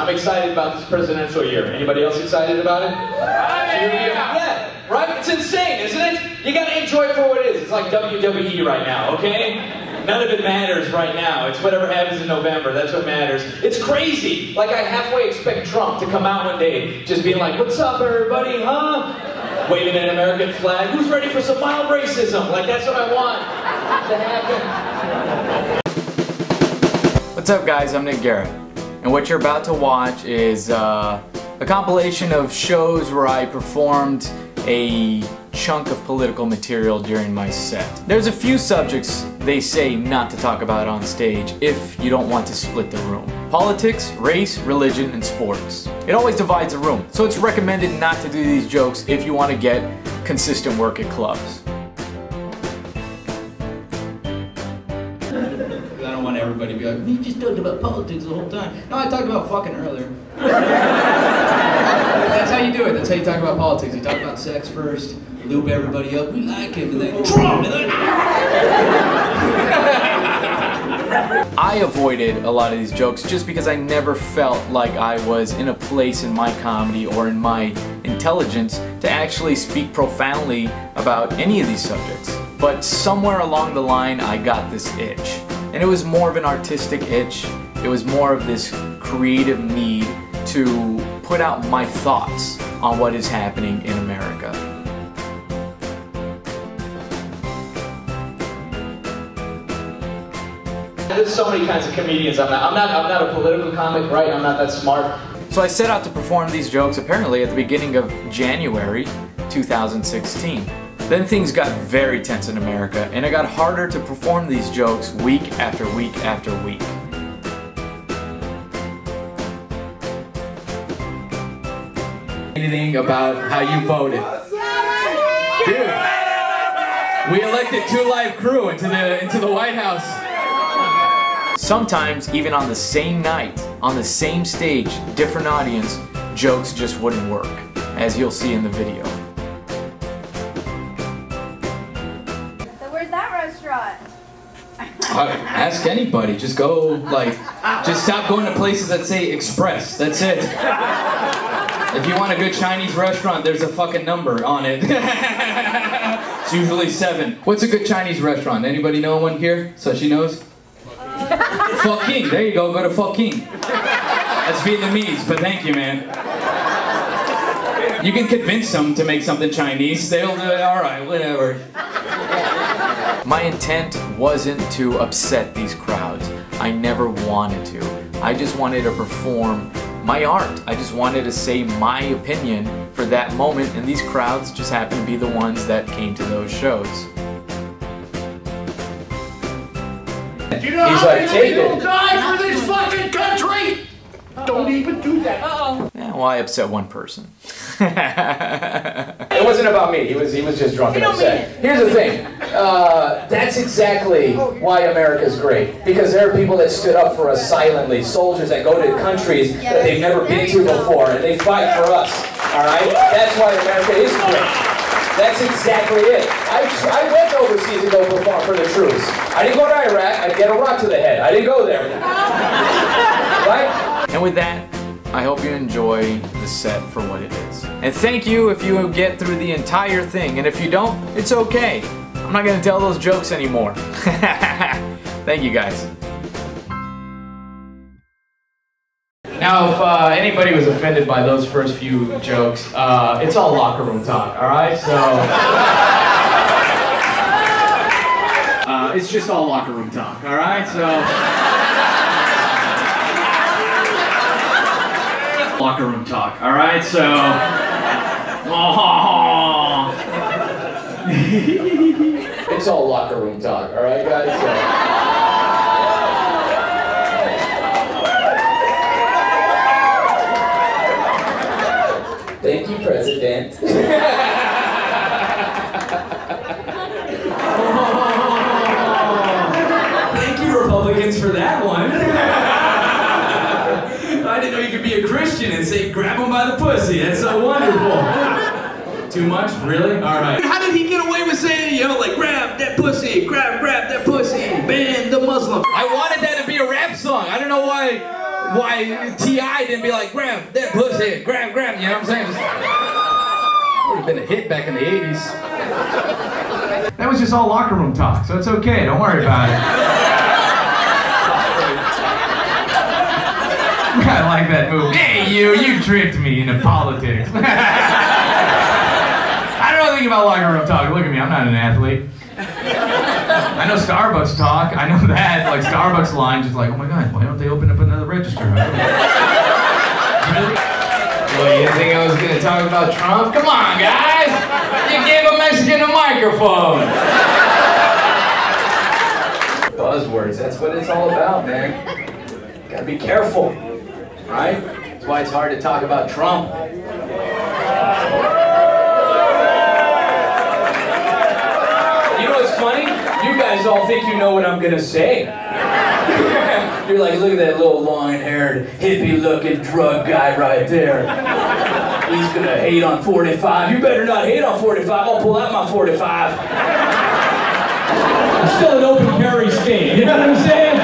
I'm excited about this presidential year. Anybody else excited about it? Yeah, right? It's insane, isn't it? You gotta enjoy it for what it is. It's like WWE right now, okay? None of it matters right now. It's whatever happens in November. That's what matters. It's crazy. Like I halfway expect Trump to come out one day, just being like, "What's up, everybody? Huh?" Waving an American flag. Who's ready for some mild racism? Like that's what I want to happen. What's up guys, I'm Nick Guerra. And what you're about to watch is uh, a compilation of shows where I performed a chunk of political material during my set. There's a few subjects they say not to talk about on stage if you don't want to split the room. Politics, race, religion, and sports. It always divides a room, so it's recommended not to do these jokes if you want to get consistent work at clubs. Be like, you just talked about politics the whole time. No, I talked about fucking earlier. That's how you do it. That's how you talk about politics. You talk about sex first, loop everybody up. We like him, and then Trump, and then I avoided a lot of these jokes just because I never felt like I was in a place in my comedy or in my intelligence to actually speak profoundly about any of these subjects. But somewhere along the line, I got this itch. And it was more of an artistic itch. It was more of this creative need to put out my thoughts on what is happening in America. There's so many kinds of comedians. I'm not, I'm not, I'm not a political comic, right? I'm not that smart. So I set out to perform these jokes apparently at the beginning of January 2016. Then things got very tense in America, and it got harder to perform these jokes week after week after week. Anything about how you voted? Dude, we elected two live crew into the into the White House. Sometimes, even on the same night, on the same stage, different audience, jokes just wouldn't work, as you'll see in the video. Uh, ask anybody. Just go, like, just stop going to places that say express. That's it. If you want a good Chinese restaurant, there's a fucking number on it. it's usually seven. What's a good Chinese restaurant? Anybody know one here? So she knows? Fucking. There you go. Go to fucking. That's Vietnamese, but thank you, man. You can convince them to make something Chinese. They'll do it. All right, whatever. My intent wasn't to upset these crowds. I never wanted to. I just wanted to perform my art. I just wanted to say my opinion for that moment, and these crowds just happened to be the ones that came to those shows. You know He's how like, many "Take people it." die for this fucking country? Don't even do that. Yeah, well, I upset one person. It wasn't about me. He was he was just drunk and upset. Here's the thing. Uh, that's exactly why America's great. Because there are people that stood up for us silently. Soldiers that go to countries that they've never been to before, and they fight for us. All right. That's why America is great. That's exactly it. I, I went overseas to go perform for the troops. I didn't go to Iraq. I'd get a rock to the head. I didn't go there. Right? And with that, I hope you enjoy the set for what it is. And thank you if you get through the entire thing. And if you don't, it's okay. I'm not gonna tell those jokes anymore. thank you guys. Now, if uh, anybody was offended by those first few jokes, uh, it's all locker room talk, all right? So, uh, it's just all locker room talk, all right? So, locker room talk, all right? So, It's all locker room talk. All right, guys. So- Thank you, President. Thank you, Republicans, for that one. I didn't know you could be a Christian and say, grab him by the pussy. That's so wonderful. Too much? Really? All right. How did he get away with saying, you know, like, grab that pussy, grab, grab that pussy, ban the Muslim? I wanted that to be a rap song. I don't know why why T.I. didn't be like, grab that pussy, grab, grab, you know what I'm saying? Just, would have been a hit back in the 80s. That was just all locker room talk, so it's okay. Don't worry about it. I like that move. Hey, you, you tricked me into politics. I don't anything about locker room talk. Look at me, I'm not an athlete. I know Starbucks talk. I know that. Like Starbucks line, just like, oh my god, why don't they open up another register? Well, you didn't think I was gonna talk about Trump? Come on, guys! You gave a Mexican a microphone! Buzzwords, that's what it's all about, man. Gotta be careful, right? That's why it's hard to talk about Trump. You know what's funny? You guys all think you know what I'm gonna say. You're like, look at that little long-haired, hippie-looking drug guy right there. He's gonna hate on 45. You better not hate on 45. I'll pull out my 45. I'm still an open carry state. You know what I'm saying?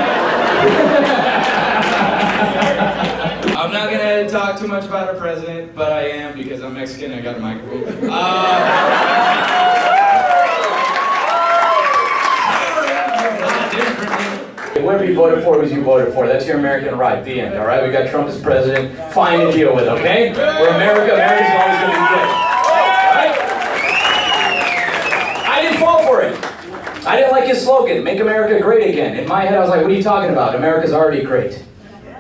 Gonna talk too much about our president, but I am because I'm Mexican and I got a microphone. Uh, Whoever you voted for was you voted for. That's your American right. The end. All right. We got Trump as president. Fine to deal with. Okay. We're America. America's always going to be great. All right. I didn't fall for it. I didn't like his slogan, "Make America Great Again." In my head, I was like, "What are you talking about? America's already great."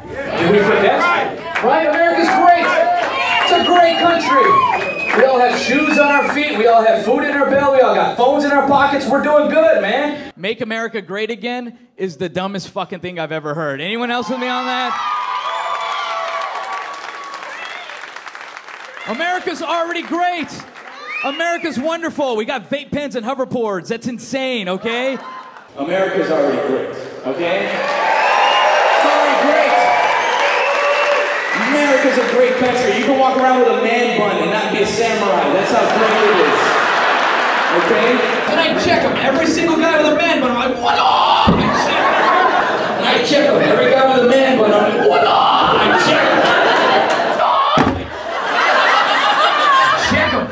Did we forget? Right? America's great. It's a great country. We all have shoes on our feet. We all have food in our belly. We all got phones in our pockets. We're doing good, man. Make America Great Again is the dumbest fucking thing I've ever heard. Anyone else with me on that? America's already great. America's wonderful. We got vape pens and hoverboards. That's insane, okay? America's already great, okay? America's a great country. You can walk around with a man bun and not be a samurai. That's how great it is. Okay? And I check them. Every single guy with a man bun, I'm like, what up? I check 'em. And I check them. Every guy with a man bun, I'm like, what up? I check them. Check them.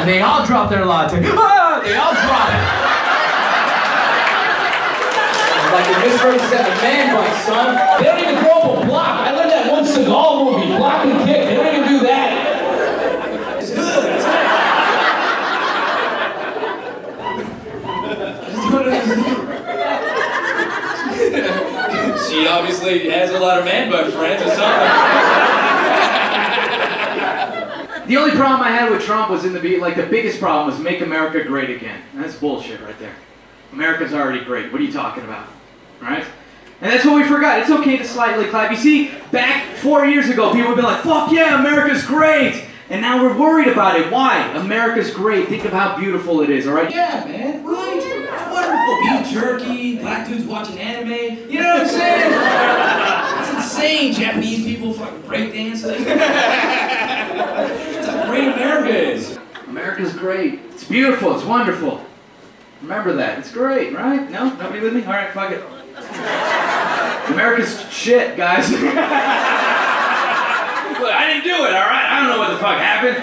And they all drop their latte. Ah, they all drop it. Like you misrepresent a man bun, son. They don't even throw up a block. I Seagal movie, Block and Kick. They don't even do that. It's good. It's good. She obviously has a lot of man bun friends or something. The only problem I had with Trump was in the be like the biggest problem was make America great again. And that's bullshit right there. America's already great. What are you talking about? Right? And that's what we forgot. It's okay to slightly clap. You see, back four years ago, people would be like, fuck yeah, America's great. And now we're worried about it. Why? America's great. Think of how beautiful it is, alright? Yeah, man. Right. It's wonderful. Beef jerky, black dudes watching anime. You know what I'm saying? It's insane. Japanese people fucking breakdancing. That's how great America is. America's great. It's beautiful. It's wonderful. Remember that. It's great, right? No? Nobody with me? Alright, fuck it. America's shit, guys. Look, I didn't do it, alright? I don't know what the fuck happened.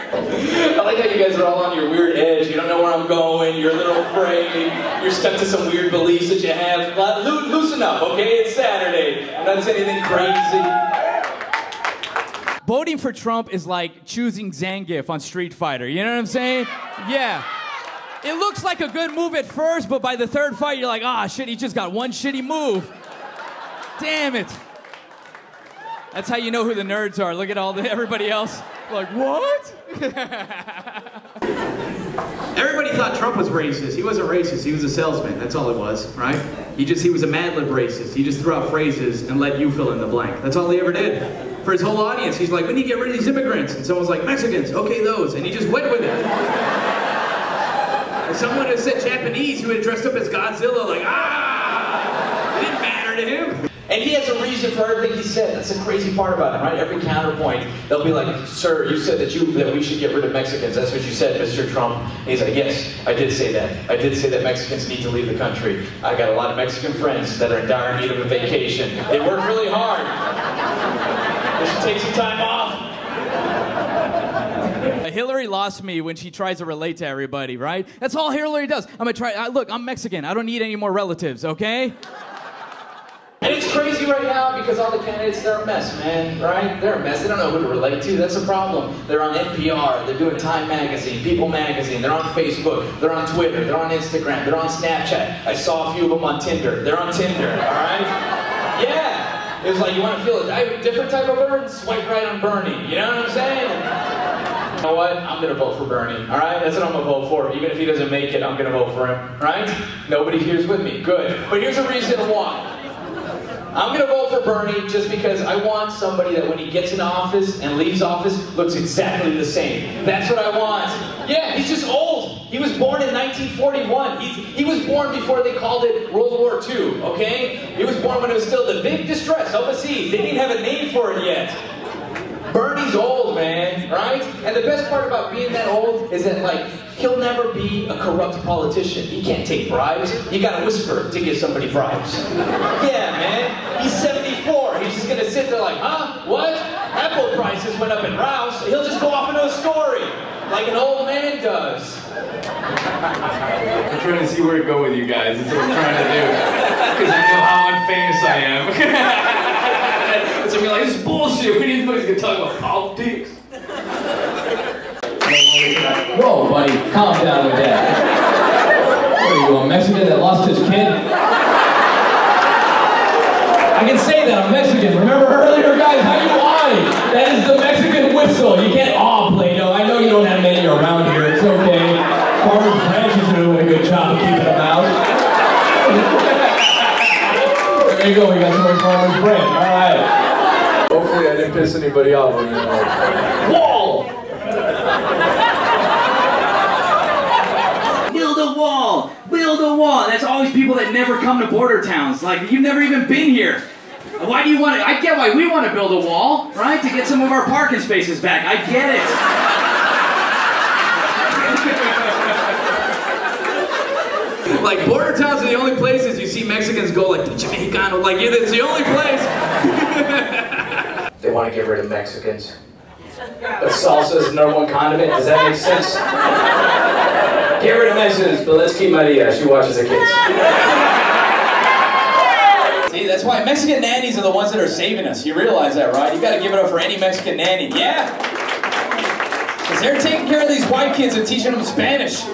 I like how you guys are all on your weird edge. You don't know where I'm going. You're a little afraid. You're stuck to some weird beliefs that you have. Lo- Loosen up, okay? It's Saturday. I'm not saying anything crazy. Voting for Trump is like choosing Zangief on Street Fighter. You know what I'm saying? Yeah. It looks like a good move at first, but by the third fight, you're like, ah, shit, he just got one shitty move. Damn it. That's how you know who the nerds are. Look at all the everybody else. Like, what? Everybody thought Trump was racist. He wasn't racist. He was a salesman. That's all it was, right? He just he was a Mad Lib racist. He just threw out phrases and let you fill in the blank. That's all he ever did. For his whole audience, he's like, "We need to get rid of these immigrants." And someone's like, "Mexicans, okay, those." And he just went with it. If someone had said Japanese, he would have dressed up as Godzilla, like, ah! It didn't matter to him. And he has a reason for everything he said. That's the crazy part about him, right? Every counterpoint, they'll be like, "Sir, you said that you that we should get rid of Mexicans. That's what you said, Mr. Trump." And he's like, "Yes, I did say that. I did say that Mexicans need to leave the country. I got a lot of Mexican friends that are in dire need of a vacation. They work really hard. They should take some time off." Hillary lost me when she tries to relate to everybody, right? That's all Hillary does. I'm gonna try. I, look, I'm Mexican. I don't need any more relatives, okay? Crazy right now because all the candidates, they're a mess, man, right? They're a mess. They don't know who to relate to. That's a problem. They're on NPR, they're doing Time Magazine, People Magazine, they're on Facebook, they're on Twitter, they're on Instagram, they're on Snapchat. I saw a few of them on Tinder. They're on Tinder, all right? Yeah. It was like, you want to feel a different type of burn? Swipe right on Bernie. You know what I'm saying? You know what? I'm gonna vote for Bernie. All right, that's what I'm gonna vote for. Even if he doesn't make it, I'm gonna vote for him. Right? Nobody here's with me. Good. But here's a reason why. I'm gonna vote for Bernie just because I want somebody that when he gets in office and leaves office looks exactly the same. That's what I want. Yeah, he's just old. He was born in 1941. He's, he was born before they called it World War II, okay? He was born when it was still the big distress overseas. They didn't have a name for it yet. Bernie's old, man, right? And the best part about being that old is that, like, he'll never be a corrupt politician. He can't take bribes. You gotta whisper to give somebody bribes. Yeah, man. He's 74. He's just gonna sit there like, huh? What? Apple prices went up in Rouse. He'll just go off into a story, like an old man does. I'm trying to see where to go with you guys. That's what I'm trying to do. Because I know how unfamous I am. it's gonna be like, this is bullshit. We need to talk about politics. Whoa, buddy, calm down with that. What are you, a Mexican that lost his kid? I can say that, I'm Mexican. Remember earlier, guys, how you lied? That is the Mexican whistle. You can't awe, Play-Doh. I know you don't have many around here. It's okay. Farmer's Branch is doing a good job of keeping them out. there you go, we got some more Farmer's Branch. All right. Hopefully I didn't piss anybody off. When, uh, Wall! Build a wall! Build a wall! That's always people that never come to border towns. Like, you've never even been here. Why do you want to? I get why we want to build a wall, right? To get some of our parking spaces back. I get it. Like border towns are the only places you see Mexicans go like the Mexicano. Like it's the only place. They want to get rid of Mexicans. But salsa is the number one condiment. Does that make sense? Get rid of Mexicans, but let's keep Maria. She watches the kids. See, that's why Mexican nannies are the ones that are saving us. You realize that, right? You gotta give it up for any Mexican nanny. Yeah. Because they're taking care of these white kids and teaching them Spanish.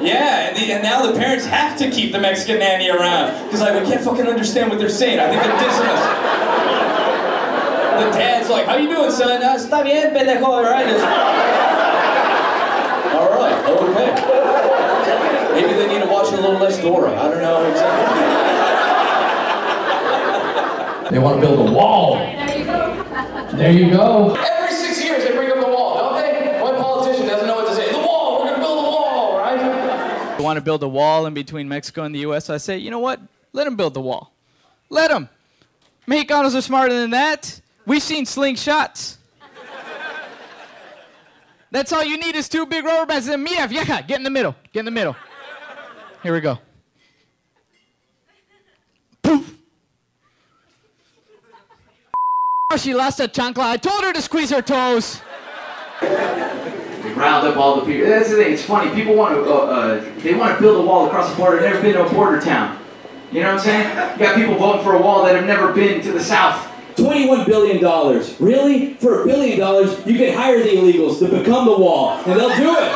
Yeah, and, the, and now the parents have to keep the Mexican nanny around. Because, like, we can't fucking understand what they're saying. I think they're dissing us. The dad's like, how you doing, son? Uh, está bien, pendejo, all right? It's- all right, okay. Maybe they need to watch a little less Dora. I don't know exactly. They want to build a wall. There you go. There you go. Every six years they bring up the wall, don't they? One politician doesn't know what to say. The wall, we're gonna build a wall, right? You want to build a wall in between Mexico and the U.S.? I say, you know what? Let them build the wall. Let them. Mexicanos are smarter than that. We've seen slingshots. That's all you need is two big rubber bands. And Mia, vieja, get in the middle. Get in the middle. Here we go. Poof. Oh, she lost a chancla. I told her to squeeze her toes. We riled up all the people. That's the thing. It's funny. People want to. Uh, uh, they want to build a wall across the border. Never been to a border town. You know what I'm saying? You got people voting for a wall that have never been to the south. $21 billion. Really? For a billion dollars, you could hire the illegals to become the wall, and they'll do it.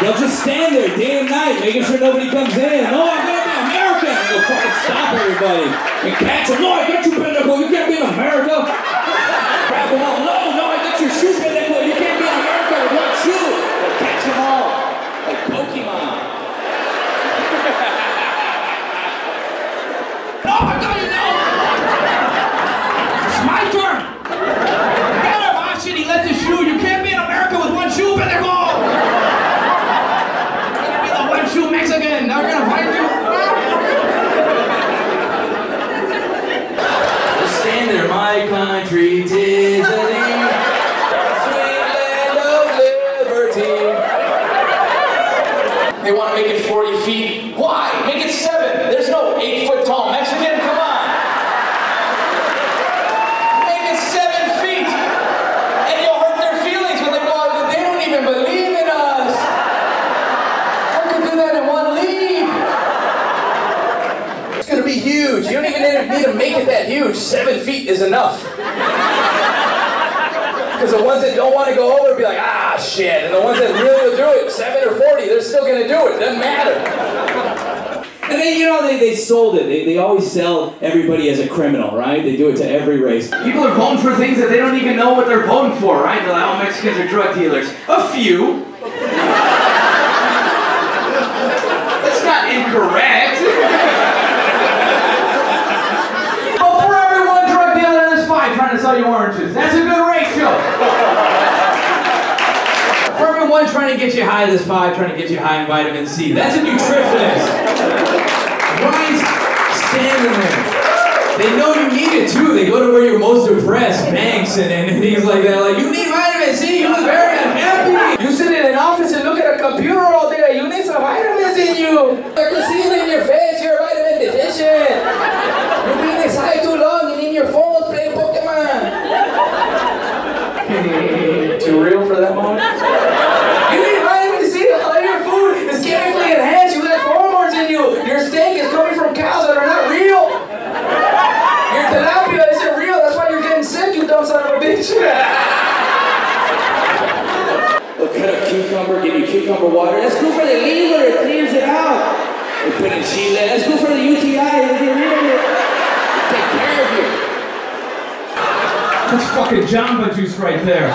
They'll just stand there day and night, making sure nobody comes in. Oh, no, I'm gonna be American! And they'll fucking stop everybody and catch them. No, I got you, pendejo. You can't be in America. Grab them all. No, no, I got your shoe, pendejo. You can't be in America with one shoe. They'll catch them all. Like Pokemon. no, I got you now. It's my turn. Get him, ah, shit, he left his shoe. You can't be in America with one shoe, pendejo. You're gonna be the one shoe Mexican. They're gonna find you. It is a leaf, sweet land of liberty. They want to make it 40 feet. Why? Make it seven. There's no eight foot tall Mexican. Come on. Make it seven feet. And you'll hurt their feelings when they go out. They don't even believe in us. I could do that in one league. It's gonna be huge. You don't even need to make it that huge. Seven feet is enough. Because the ones that don't want to go over be like, ah, shit. And the ones that really will do it, seven or 40, they're still gonna do it. Doesn't matter. And then, you know, they, they sold it. They, they always sell everybody as a criminal, right? They do it to every race. People are voting for things that they don't even know what they're voting for, right? They're like, oh, Mexicans are drug dealers. A few. That's not incorrect. 30 oranges. That's a good ratio. For everyone trying to get you high, there's five trying to get you high in vitamin C. That's a nutritionist. Why standing there. They know you need it too. They go to where you're most depressed, banks and, and things like that. Like, you need vitamin C, you look very unhappy. You sit in an office and look at a computer all day, you need some vitamins in you. I can see it in your face, you're vitamin deficient. Cucumber, give you cucumber water. That's good for the liver, it clears it out. They put in Chile. That's good for the UTI, it'll get rid of it. They take care of you. That's fucking Jamba juice right there.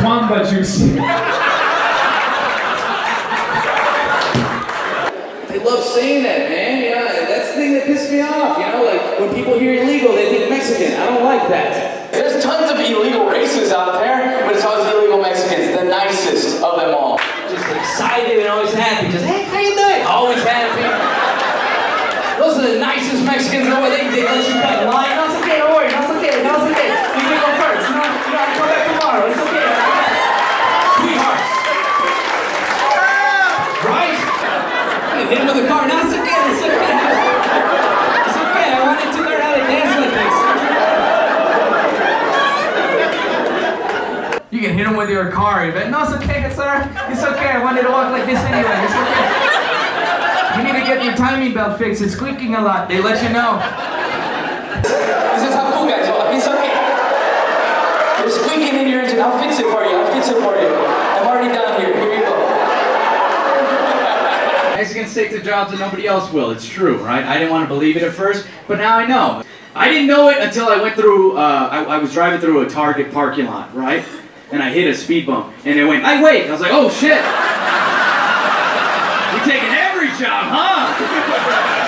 Kwamba juice. They love saying that, man. Yeah, that's the thing that pissed me off. You know, like when people hear illegal, they think Mexican. I don't like that. There's tons of illegal races out there, but it's always illegal Mexicans, the nicest of them all. Just excited and always happy. Just, hey, how you doing? Always happy. Those are the nicest Mexicans in the world. They, they let you cut in line. No, it's okay, don't worry. No, it's okay. No, it's okay. You can go first. You know, you know, I'll come back tomorrow. It's okay. Sweethearts. Oh! Right? You hit him with a car. No, okay. It's okay. It's okay. I wanted to learn how to dance like this. You can hit him with your car. You bet, no, it's okay, sir. It's okay. I wanted to walk like this anyway. It's okay. You need to get your timing belt fixed. It's squeaking a lot. They let you know. This is how cool guys walk. It's okay. You're squeaking in your engine. I'll fix it for you. I'll fix it for you. I'm already down here. Here you go. Mexicans take the jobs that nobody else will. It's true, right? I didn't want to believe it at first, but now I know. I didn't know it until I went through, uh, I, I was driving through a Target parking lot, right? And I hit a speed bump, and it went, I wait! I was like, oh shit! You're taking every job, huh?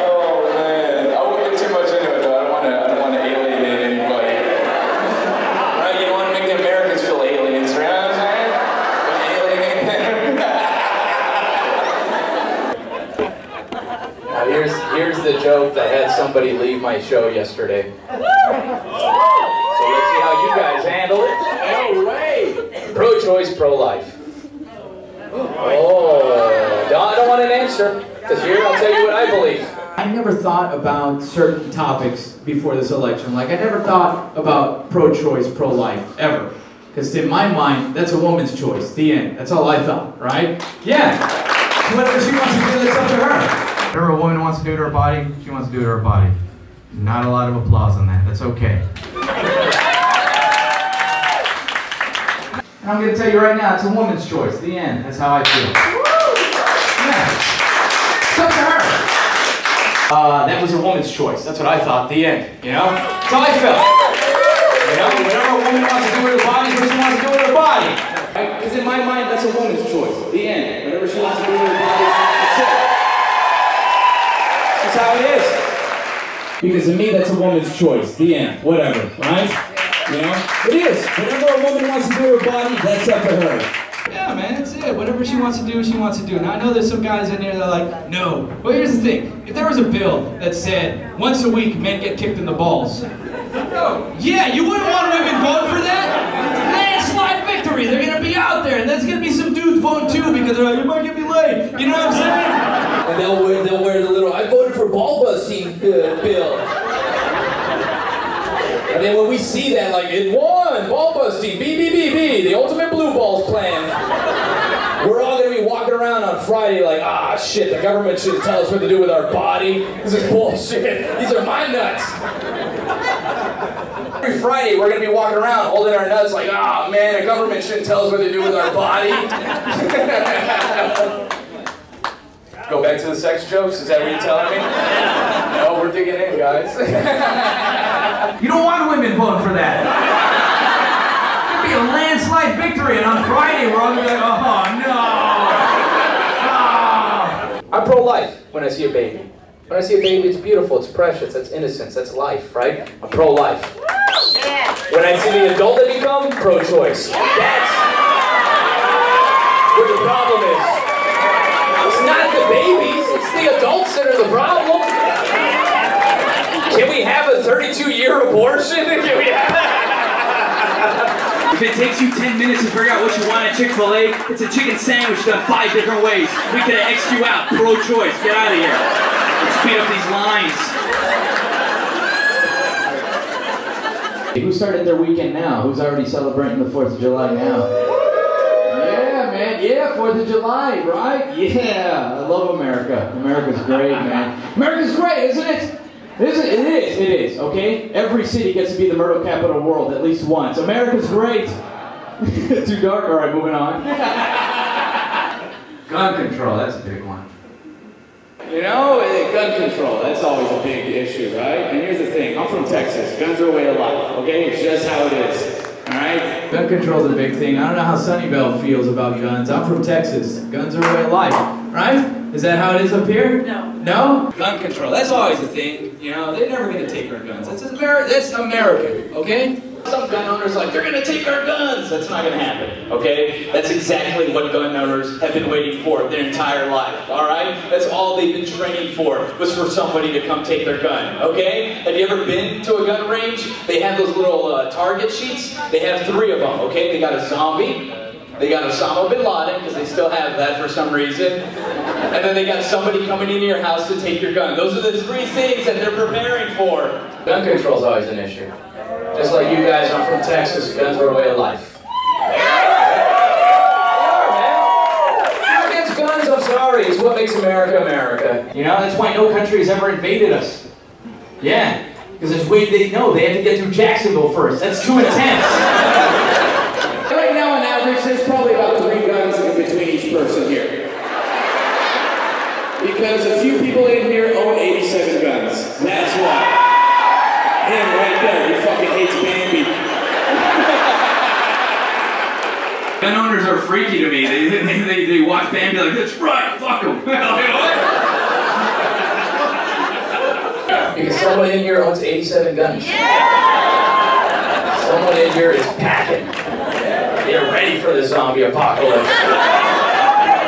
Oh man, I won't get too much into it though. I don't want to. I don't want to alienate anybody. Right? You don't want to make the Americans feel aliens. You know what I'm saying? Don't alienate them. now here's here's the joke that had somebody leave my show yesterday. So let's see how you guys handle it. No way. Pro-choice, pro-life. Oh, no, I don't want an answer. Because here, I'll tell you what I believe. I never thought about certain topics before this election. Like, I never thought about pro-choice, pro-life, ever. Because in my mind, that's a woman's choice. The end. That's all I thought, right? Yeah. Whatever she wants to do, that's up to her. Whatever a woman wants to do to her body, she wants to do to her body. Not a lot of applause on that. That's okay. And I'm going to tell you right now, it's a woman's choice. The end. That's how I feel. Uh, that was a woman's choice. That's what I thought. The end. You know? That's how I felt. You know? Whatever a woman wants to do with her body, what she wants to do with her body. Because in my mind, that's a woman's choice. The end. Whatever she wants to do with her body, that's it. That's how it is. Because to me, that's a woman's choice. The end. Whatever. Right? You know? It is. Whatever a woman wants to do with her body, that's up to her. Yeah, man, that's it. Whatever she wants to do, she wants to do. Now I know there's some guys in here that are like, no. Well, here's the thing. If there was a bill that said once a week men get kicked in the balls, No. yeah, you wouldn't want women vote for that. Landslide victory. They're gonna be out there, and there's gonna be some dudes vote too because they're like, you might get me laid. You know what I'm saying? And they'll wear, they'll wear the little, I voted for ball busting uh, bill. And then when we see that, like, it won, ball busting, BBBB, the ultimate blue balls plan. We're all gonna be walking around on Friday like, ah, shit, the government should tell us what to do with our body. This is bullshit. These are my nuts. Every Friday, we're gonna be walking around holding our nuts like, ah, man, the government shouldn't tell us what to do with our body. Go back to the sex jokes? Is that what you're telling me? No, we're digging in, guys. You don't want women voting for that. It'd be a landslide victory, and on Friday we're all gonna be like, oh no. Ah. I'm pro-life when I see a baby. When I see a baby, it's beautiful, it's precious, that's innocence, that's life, right? I'm pro-life. When I see the adult they become, pro-choice. That's where the problem is. It's not the babies, it's the adults that are the problem. Can we have a 32-year abortion? Can we have If it takes you 10 minutes to figure out what you want at Chick-fil-A, it's a chicken sandwich done five different ways. We could have X'd you out. Pro-choice. Get out of here. Let's speed up these lines. Who started their weekend now? Who's already celebrating the 4th of July now? Yeah, man. Yeah, 4th of July, right? Yeah. I love America. America's great, man. America's great, isn't it? Isn't it? It is. It is, okay? Every city gets to be the murder capital of the world at least once. America's great. Too dark? All right, moving on. Gun control, that's a big one. You know, eh, gun control, that's always a big issue, right? And here's the thing, I'm from Texas. Guns are a way of life, okay? It's just how it is. Alright? Gun control is a big thing. I don't know how Sunnyvale feels about guns. I'm from Texas. Guns are a way of life, right? Is that how it is up here? No. No? Gun control. That's always the thing. You know, they're never gonna take our guns. That's, Ameri- that's American, okay? Some gun owners are like, they're gonna take our guns. That's not gonna happen, okay? That's exactly what gun owners have been waiting for their entire life, all right? That's all they've been training for, was for somebody to come take their gun, okay? Have you ever been to a gun range? They have those little uh, target sheets. They have three of them, okay? They got a zombie, they got Osama bin Laden, because they still have that for some reason. And then they got somebody coming into your house to take your gun. Those are the three things that they're preparing for. Gun control is always an issue. Just like you guys, I'm from Texas. Guns are a way of life. You're against guns, I'm sorry. It's what makes America America. You know, that's why no country has ever invaded us. Yeah, because there's way they know they have to get through Jacksonville first. That's too intense. Right now, on average, there's probably about three guns in between each person here. Because a few people in here own 87 guns. That's why. Him right there, he fucking hates Bambi. Gun owners are freaky to me. They, they, they, they watch Bambi like, that's right, fuck them. Because someone in here owns 87 guns. Yeah! Someone in here is packing. They're ready for the zombie apocalypse.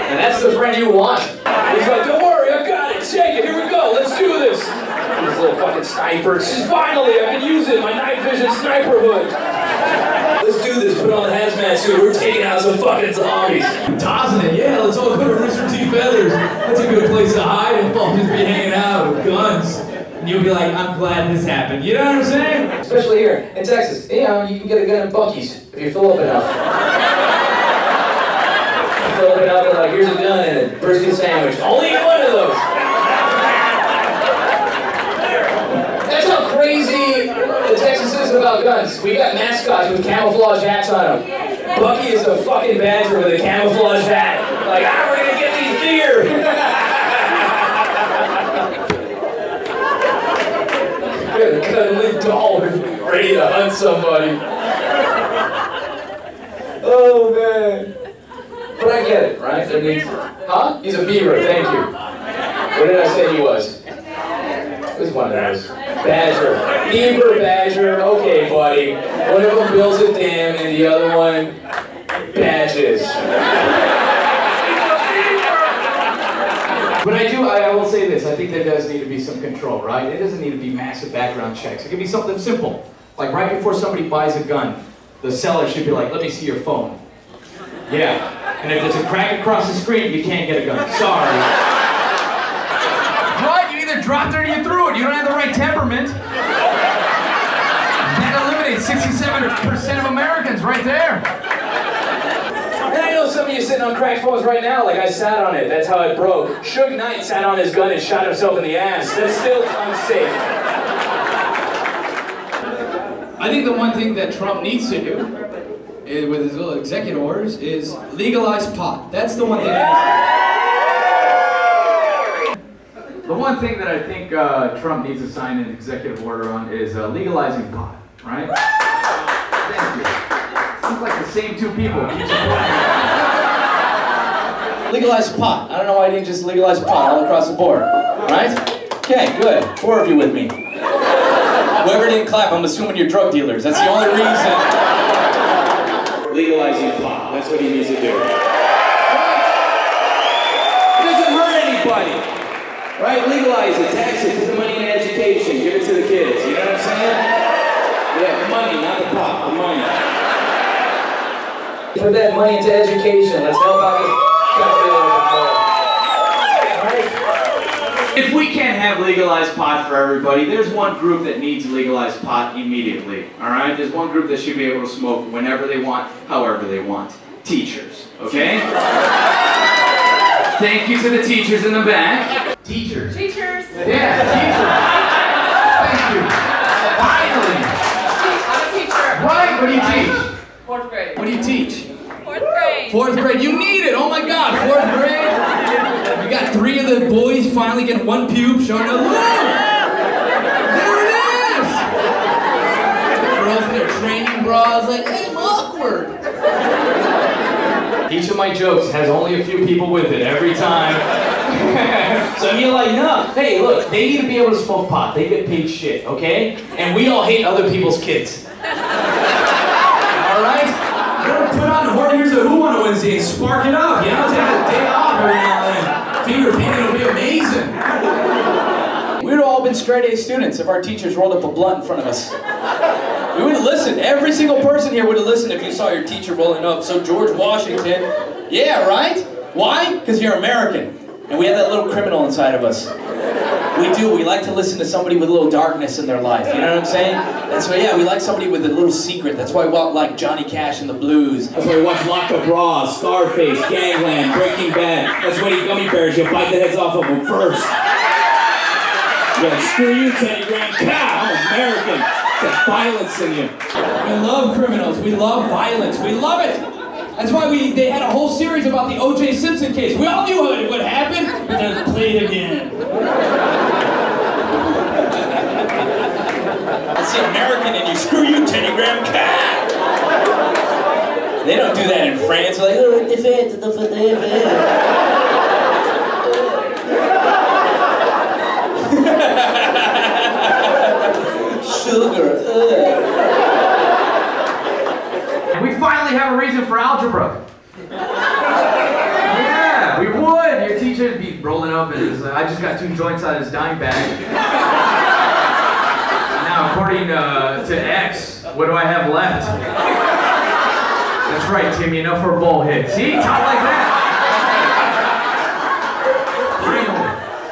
And that's the friend you want. He's like, don't worry, I got it. Take it. Here we go. Let's do this. These little fucking snipers. Finally, I can use it. My night vision sniper hood. Let's do this. Put on the hazmat suit. We're taking out some fucking zombies. Tossing it, yeah, let's all go to Rooster T. Feathers. That's a good place to hide and all just be hanging out with guns. You'll be like, I'm glad this happened. You know what I'm saying? Especially here in Texas. You know, you can get a gun in Buc-ee's if you fill up enough. You fill up enough and like, here's a gun and a brisket sandwich. Only get one of those. That's how crazy the Texas is about guns. We got mascots with camouflage hats on them. Bucky is a fucking badger with a camouflage hat. Like, ah, we're gonna get these deer. Got a cuddly doll ready to hunt somebody. Oh man. But I get it, right? There needs, huh? He's a beaver, thank you. What did I say he was? It was one of those. Badger. Beaver, badger. Okay, buddy. One of them builds a dam and the other one badges. But I do, I, will say this, I think there does need to be some control, right? It doesn't need to be massive background checks. It can be something simple. Like right before somebody buys a gun, the seller should be like, let me see your phone. Yeah. And if there's a crack across the screen, you can't get a gun. Sorry. What? You either dropped it or you threw it. You don't have the right temperament. That eliminates 67% of Americans right there. And I know some of you sitting on cracked phones right now, like I sat on it. That's how it broke. Suge Knight sat on his gun and shot himself in the ass. That's still unsafe. I think the one thing that Trump needs to do eh, with his little executive orders is legalize pot. That's the one thing that The one thing that I think uh, Trump needs to sign an executive order on is uh, legalizing pot, right? Thank you. Seems like the same two people keep supporting Legalize pot. I don't know why I didn't just legalize pot all across the board. Right? Okay, good. Four of you with me. Whoever didn't clap, I'm assuming you're drug dealers. That's the only reason. Legalizing pot. That's what he needs to do. It doesn't hurt anybody. Right? Legalize it, tax it, put the money in education, give it to the kids. You know what I'm saying? Yeah, the money, not the pot, the money. Put that money into education. Let's help out the country a little bit more. If we can't have legalized pot for everybody, there's one group that needs legalized pot immediately. All right? There's one group that should be able to smoke whenever they want, however they want. Teachers. Okay? Thank you to the teachers in the back. Teachers. Teachers. Yeah, teachers. Thank you. Finally. I'm a teacher. Right? What do you teach? Fourth grade. What do you teach? Fourth grade. Fourth grade. You need it. Oh my God. Fourth grade. You got three of the boys finally get one pube showing up. Look! There it is. The girls in their training bras, like, hey, I'm awkward. Each of my jokes has only a few people with it every time. so you're like, no, hey, look, they need to be able to smoke pot. They get paid shit, okay? And we all hate other people's kids. all right? We're gonna put on Horton Hears a Who on a Wednesday and spark it up, you know? Take a day off every now and then. Finger painting will be amazing. We would all been straight A students if our teachers rolled up a blunt in front of us. We would have listened. Every single person here would have listened if you saw your teacher rolling up. So George Washington, yeah, right? Why? Because you're American. And we have that little criminal inside of us. We do. We like to listen to somebody with a little darkness in their life. You know what I'm saying? And so, yeah, we like somebody with a little secret. That's why we like Johnny Cash and the Blues. That's why we watch Lock Up Raw, Scarface, Gangland, Breaking Bad. That's when you gummy bears, you'll bite the heads off of them first. Yeah, screw you, Teddy Graham. Cow, I'm American. Got violence in you. We love criminals. We love violence. We love it. That's why we they had a whole series about the O.J. Simpson case. We all knew what would happen, but then it played again. That's the American in you. Screw you, Teddy Graham. Cat. They don't do that in France. They're like, oh, the fete, the fete, the fete. Sugar. ugh. We finally have a reason for algebra. Yeah, we would. Your teacher would be rolling up and his, uh, I just got two joints out of his dime bag. now, according uh, to X, what do I have left? That's right, Tim, enough for a bull hit. See? Talk like that.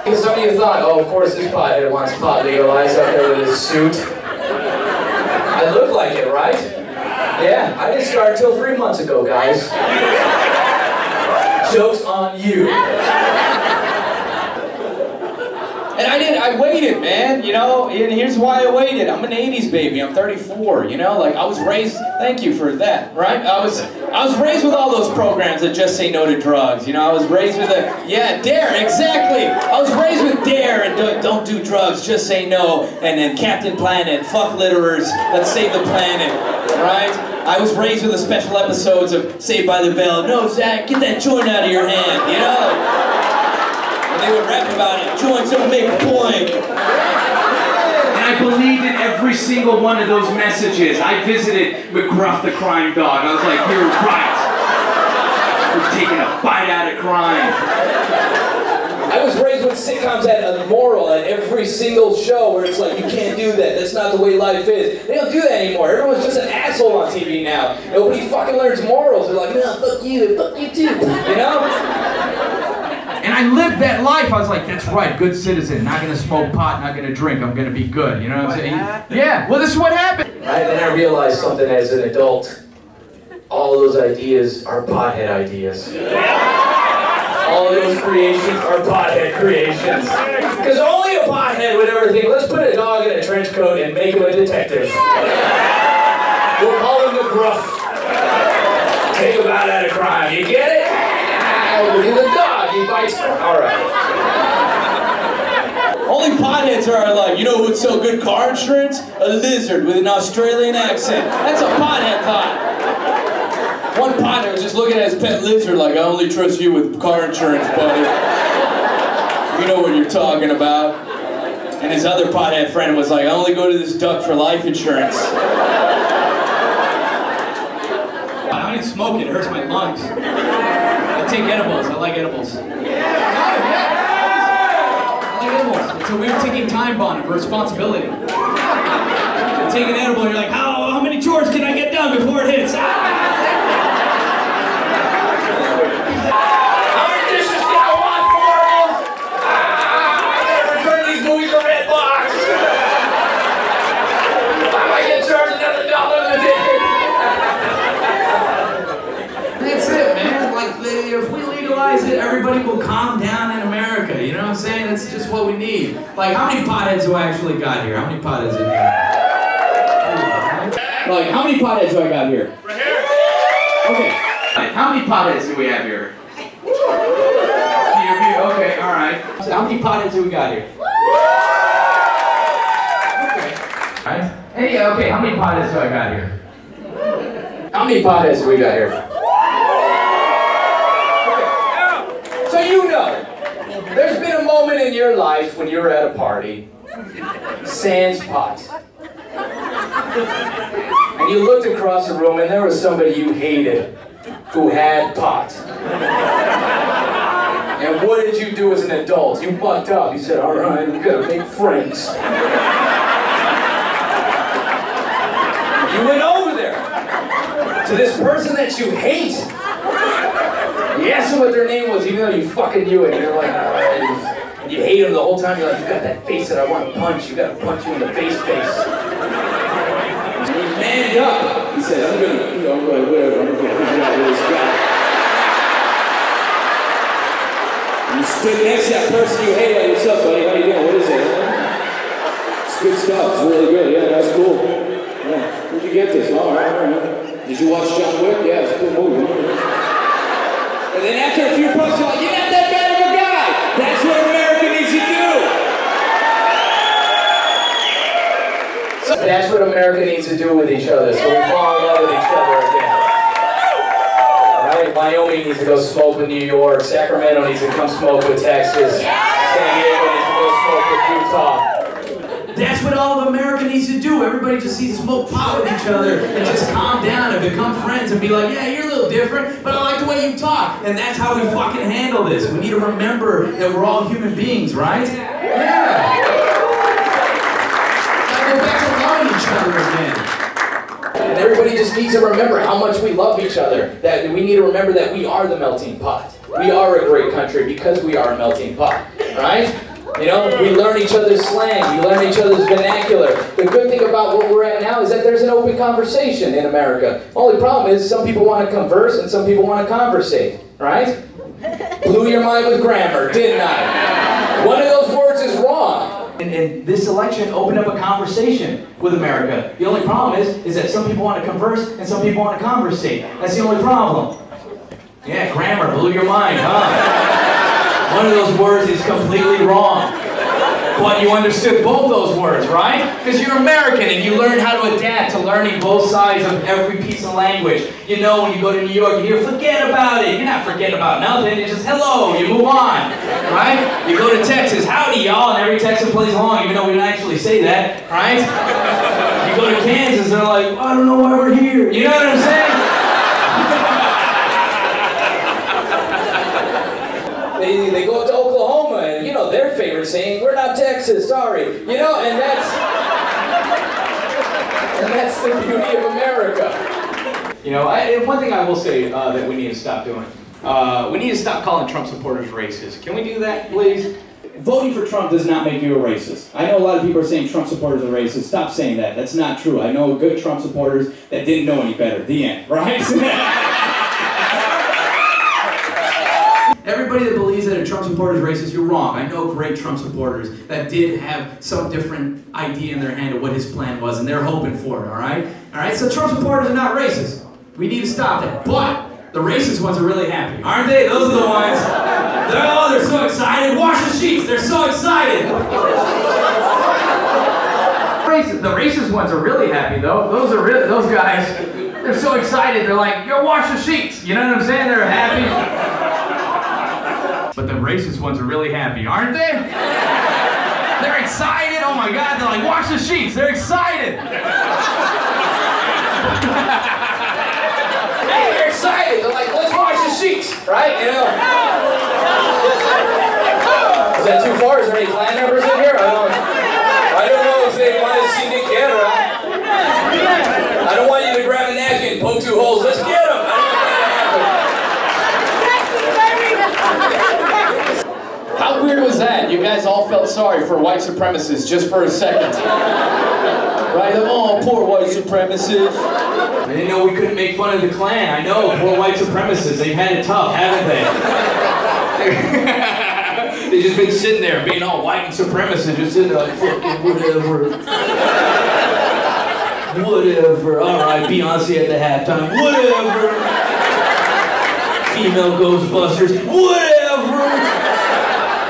Because some of you thought, oh, of course this pothead wants pot legalized up there with his suit. I look like it, right? Yeah, I didn't start until three months ago, guys. Joke's on you. And I did, I waited, man, you know, and here's why I waited. I'm an 80s baby, I'm 34, you know, like I was raised, thank you for that, right? I was, I was raised with all those programs that just say no to drugs, you know, I was raised with a, yeah, DARE, exactly. I was raised with DARE and don't, don't do drugs, just say no, and then Captain Planet, fuck litterers, let's save the planet, right? I was raised with the special episodes of Saved by the Bell, no, Zach, get that joint out of your hand, you know? And they would rap about it. Joints don't make a point. And I believed in every single one of those messages. I visited McGruff the crime dog. I was like, you're right. We're taking a bite out of crime. I was raised with sitcoms that had a moral at every single show where it's like, you can't do that. That's not the way life is. They don't do that anymore. Everyone's just an asshole on TV now. Nobody fucking learns morals. They're like, no, fuck you, fuck you too. You know? And I lived that life. I was like, that's right, good citizen. Not gonna smoke pot, not gonna drink. I'm gonna be good. You know what I'm saying? Yeah. Well, this is what happened. Right? Then I realized something as an adult. All those ideas are pothead ideas. All those creations are pothead creations. Because only a pothead would ever think, let's put a dog in a trench coat and make him a detective. We'll call him the gruff. Take him out at a crime. You get it? Oh, He's a dog. He bites. All right. Only potheads are like, you know who would sell good car insurance? A lizard with an Australian accent. That's a pothead thought. One pothead was just looking at his pet lizard like, I only trust you with car insurance, buddy. You know what you're talking about. And his other pothead friend was like, I only go to this duck for life insurance. I ain't smoke It hurts my lungs. I take edibles. I like edibles. Yeah, yeah. I like edibles. It's a weird ticking time bomb of responsibility. You take an edible, you're like, how, how many chores can I get done before it hits? Ah! How many dishes can I wash tomorrow? Ah, I gotta return these movies to Redbox. I might get charged another dollar a. That's it, man. Like, if we legalize it, everybody will calm down in America. You know what I'm saying? That's just what we need. Like, how many potheads do I actually got here? How many potheads in here? Like, how many potheads do I got here? Okay. How many potheads do we have here? Okay, all right. So how many potheads do we got here? Okay. Right? Hey, okay. How many potheads do I got here? How many potheads do we got here? So you know, there's been a moment in your life when you were at a party, sans pot. And you looked across the room and there was somebody you hated who had pot. And what did you do as an adult? You bucked up. You said, all right, I'm gonna make friends. You went over there to this person that you hate. You asked them what their name was, even though you fucking knew it. You're like, all right. And you hate them the whole time. You're like, you got that face that I want to punch. You got to punch you in the face, face. And he manned up. He said, I'm gonna, you know, whatever, I'm gonna out what. You stood next to that person you hate, like, what's up, buddy? How you doing? What is it? It's good stuff. It's really good. Yeah, that's cool. Yeah. Where'd you get this? All right, all right. Did you watch John Wick? Yeah, it's a cool movie. And then after a few puffs, you're like, you're not that bad of a guy. That's what America needs to do. That's what America needs to do with each other, so we fall in love with each other again. Right? Wyoming needs to go smoke with New York. Sacramento needs to come smoke with Texas. San Diego needs to go smoke with Utah. That's what all of America needs to do. Everybody just needs to smoke pot with each other and just calm down and become friends and be like, yeah, you're a little different, but I like the way you talk. And that's how we fucking handle this. We need to remember that we're all human beings, right? Yeah. Gotta go back to loving each other again. Everybody just needs to remember how much we love each other. That we need to remember that we are the melting pot. We are a great country because we are a melting pot, right? You know, we learn each other's slang, we learn each other's vernacular. The good thing about what we're at now is that there's an open conversation in America. Only problem is some people want to converse and some people want to conversate, right? Blew your mind with grammar, didn't I? One of those. And, this election opened up a conversation with America. The only problem is, is that some people want to converse and some people want to conversate. That's the only problem. Yeah, grammar blew your mind, huh? One of those words is completely wrong. But you understood both those words, right? Because you're American and you learn how to adapt to learning both sides of every piece of language. You know, when you go to New York, you hear, forget about it. You're not forgetting about nothing. It's just hello, you move on, right? You go to Texas, howdy, y'all, and every Texan plays along, even though we don't actually say that, right? You go to Kansas, they're like, I don't know why we're here. You know what I'm saying? they, they go to favorite saying, we're not Texas, sorry. You know, and that's, and that's the beauty of America. You know, I, and one thing I will say uh, that we need to stop doing. Uh, we need to stop calling Trump supporters racist. Can we do that, please? Voting for Trump does not make you a racist. I know a lot of people are saying Trump supporters are racist. Stop saying that. That's not true. I know good Trump supporters that didn't know any better. The end, right? Everybody that believes that a Trump supporter is racist, you're wrong. I know great Trump supporters that did have some different idea in their hand of what his plan was, and they're hoping for it, all right? All right, so Trump supporters are not racist. We need to stop that. But the racist ones are really happy, aren't they? Those are the ones. They're, oh, they're so excited. Wash the sheets. They're so excited. The racist ones are really happy, though. Those are really, those guys, they're so excited. They're like, yo, wash the sheets. You know what I'm saying? They're happy. But the racist ones are really happy, aren't they? They're excited. Oh my God. They're like, wash the sheets. They're excited. Hey, they're excited. They're like, let's wash the sheets, right? You know. Is that too far? Is there any Klan members in here? I don't. I don't know if they want to see Nick Guerra. I don't want you to grab a napkin, and poke two holes. Let's get him. I don't want that to happen. How weird that? You guys all felt sorry for white supremacists just for a second. Right? Oh, poor white supremacists. I didn't know we couldn't make fun of the Klan. I know, poor white supremacists. They've had it tough, haven't they? They've just been sitting there being all white and supremacist, just sitting there like, fucking whatever. whatever. Alright, Beyonce at the halftime. Whatever. Female Ghostbusters. Whatever.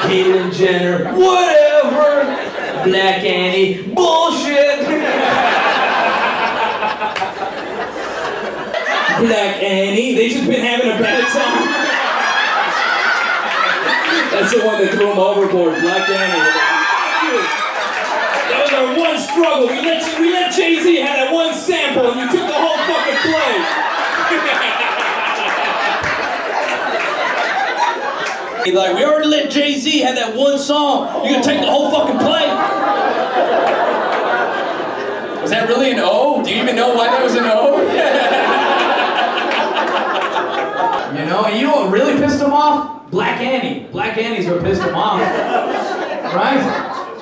Caitlyn Jenner. Whatever. Black Annie. Bullshit. Black Annie. They just been having a bad time. That's the one that threw him overboard. Black Annie. That was our one struggle. We let we let Jay Z have that one sample, and you took the whole fucking play. He's like, we already let Jay Z have that one song. You gonna take the whole fucking play? Was that really an O? Do you even know why that was an O? You know, you know really pissed him off? Black Annie. Black Annie's what pissed him off. Right?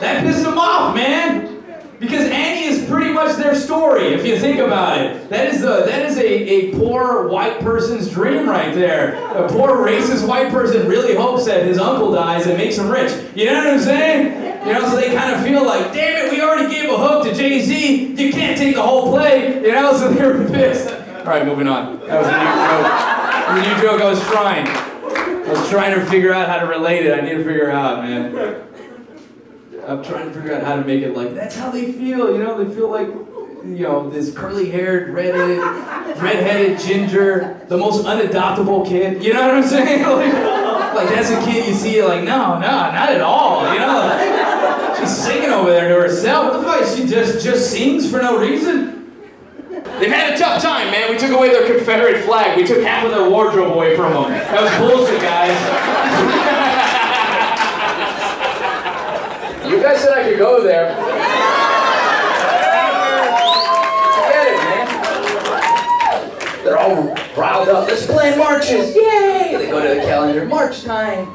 That pissed him off, man. Because Annie pretty much their story, if you think about it. That is a that is a, a poor white person's dream right there. A poor racist white person really hopes that his uncle dies and makes him rich. You know what I'm saying? You know, so they kind of feel like, damn it, we already gave a hook to Jay-Z. You can't take the whole play. You know, so they were pissed. All right, moving on. That was a new joke. The new joke I was trying. I was trying to figure out how to relate it. I need to figure out, man. I'm trying to figure out how to make it like that's how they feel. You know, they feel like you know this curly-haired, redheaded, redheaded ginger, the most unadoptable kid. You know what I'm saying? Like, like that's a kid you see. Like no, no, not at all. You know, like, she's singing over there to herself. What the fuck? She just just sings for no reason. They've had a tough time, man. We took away their Confederate flag. We took half of their wardrobe away from them. That was bullshit, guys. You guys said I could go there. Forget it, man. They're all riled up. Let's plan marches. Yay! They go to the calendar. March time.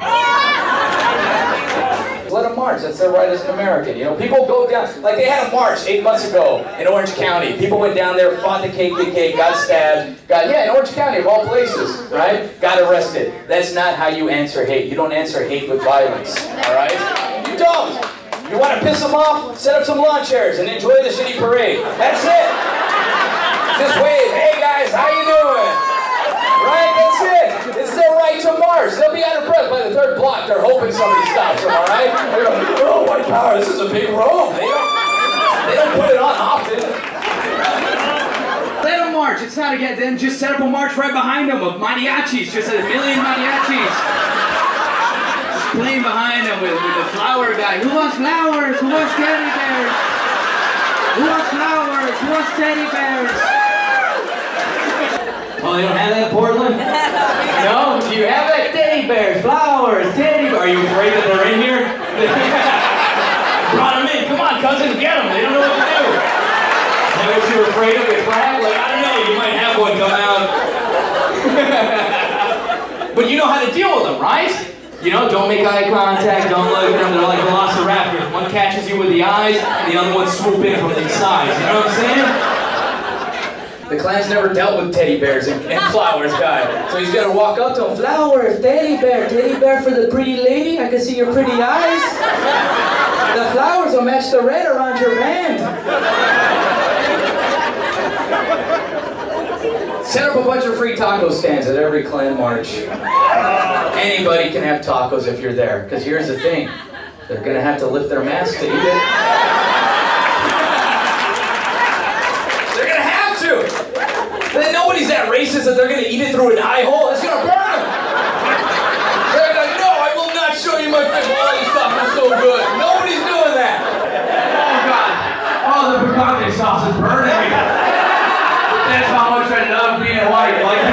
Let them march. That's their right as an American. You know, people go down. Like they had a march eight months ago in Orange County. People went down there, fought the KKK, got stabbed, got yeah, in Orange County of all places, right? Got arrested. That's not how you answer hate. You don't answer hate with violence. All right? You don't. You want to piss them off? Set up some lawn chairs and enjoy the shitty parade. That's it. Just wave. Hey guys, how you doing? Right? That's it. It's their right to march. They'll be out of breath by the third block. They're hoping somebody stops them. All right? They're like, oh, white power. This is a big robe. They don't. They don't put it on often. Let them march. It's not again. Then just set up a march right behind them of mariachis. Just a million mariachis. Just playing behind them with, with the flower guy. Who wants flowers? Who wants teddy bears? Who wants flowers? Who wants teddy bears? Oh, they don't have that in Portland? No? Do you have that? Teddy bears, flowers, teddy bears. Are you afraid that they're in here? Brought them in. Come on, cousin, get them. They don't know what to do. Is that what you're afraid of? The crab? Like, I don't know. You might have one come out. but you know how to deal with them, right? You know, don't make eye contact, don't look at them. They're like velociraptors. One catches you with the eyes, and the other one swoop in from the sides. You know what I'm saying? The Klan's never dealt with teddy bears and, and flowers, guy. So he's gonna walk up to him, flowers, teddy bear, teddy bear for the pretty lady. I can see your pretty eyes. The flowers will match the red around your band. Set up a bunch of free taco stands at every Klan march. Anybody can have tacos if you're there. Because here's the thing. They're gonna have to lift their mask to eat it. They're gonna have to! Then nobody's that racist that they're gonna eat it through an eye hole. It's gonna burn them! They're like, no, I will not show you my face. All these tacos so good. Nobody's doing that. Oh God! Oh, the picante sauce is burning me. That's how much I love being white. Like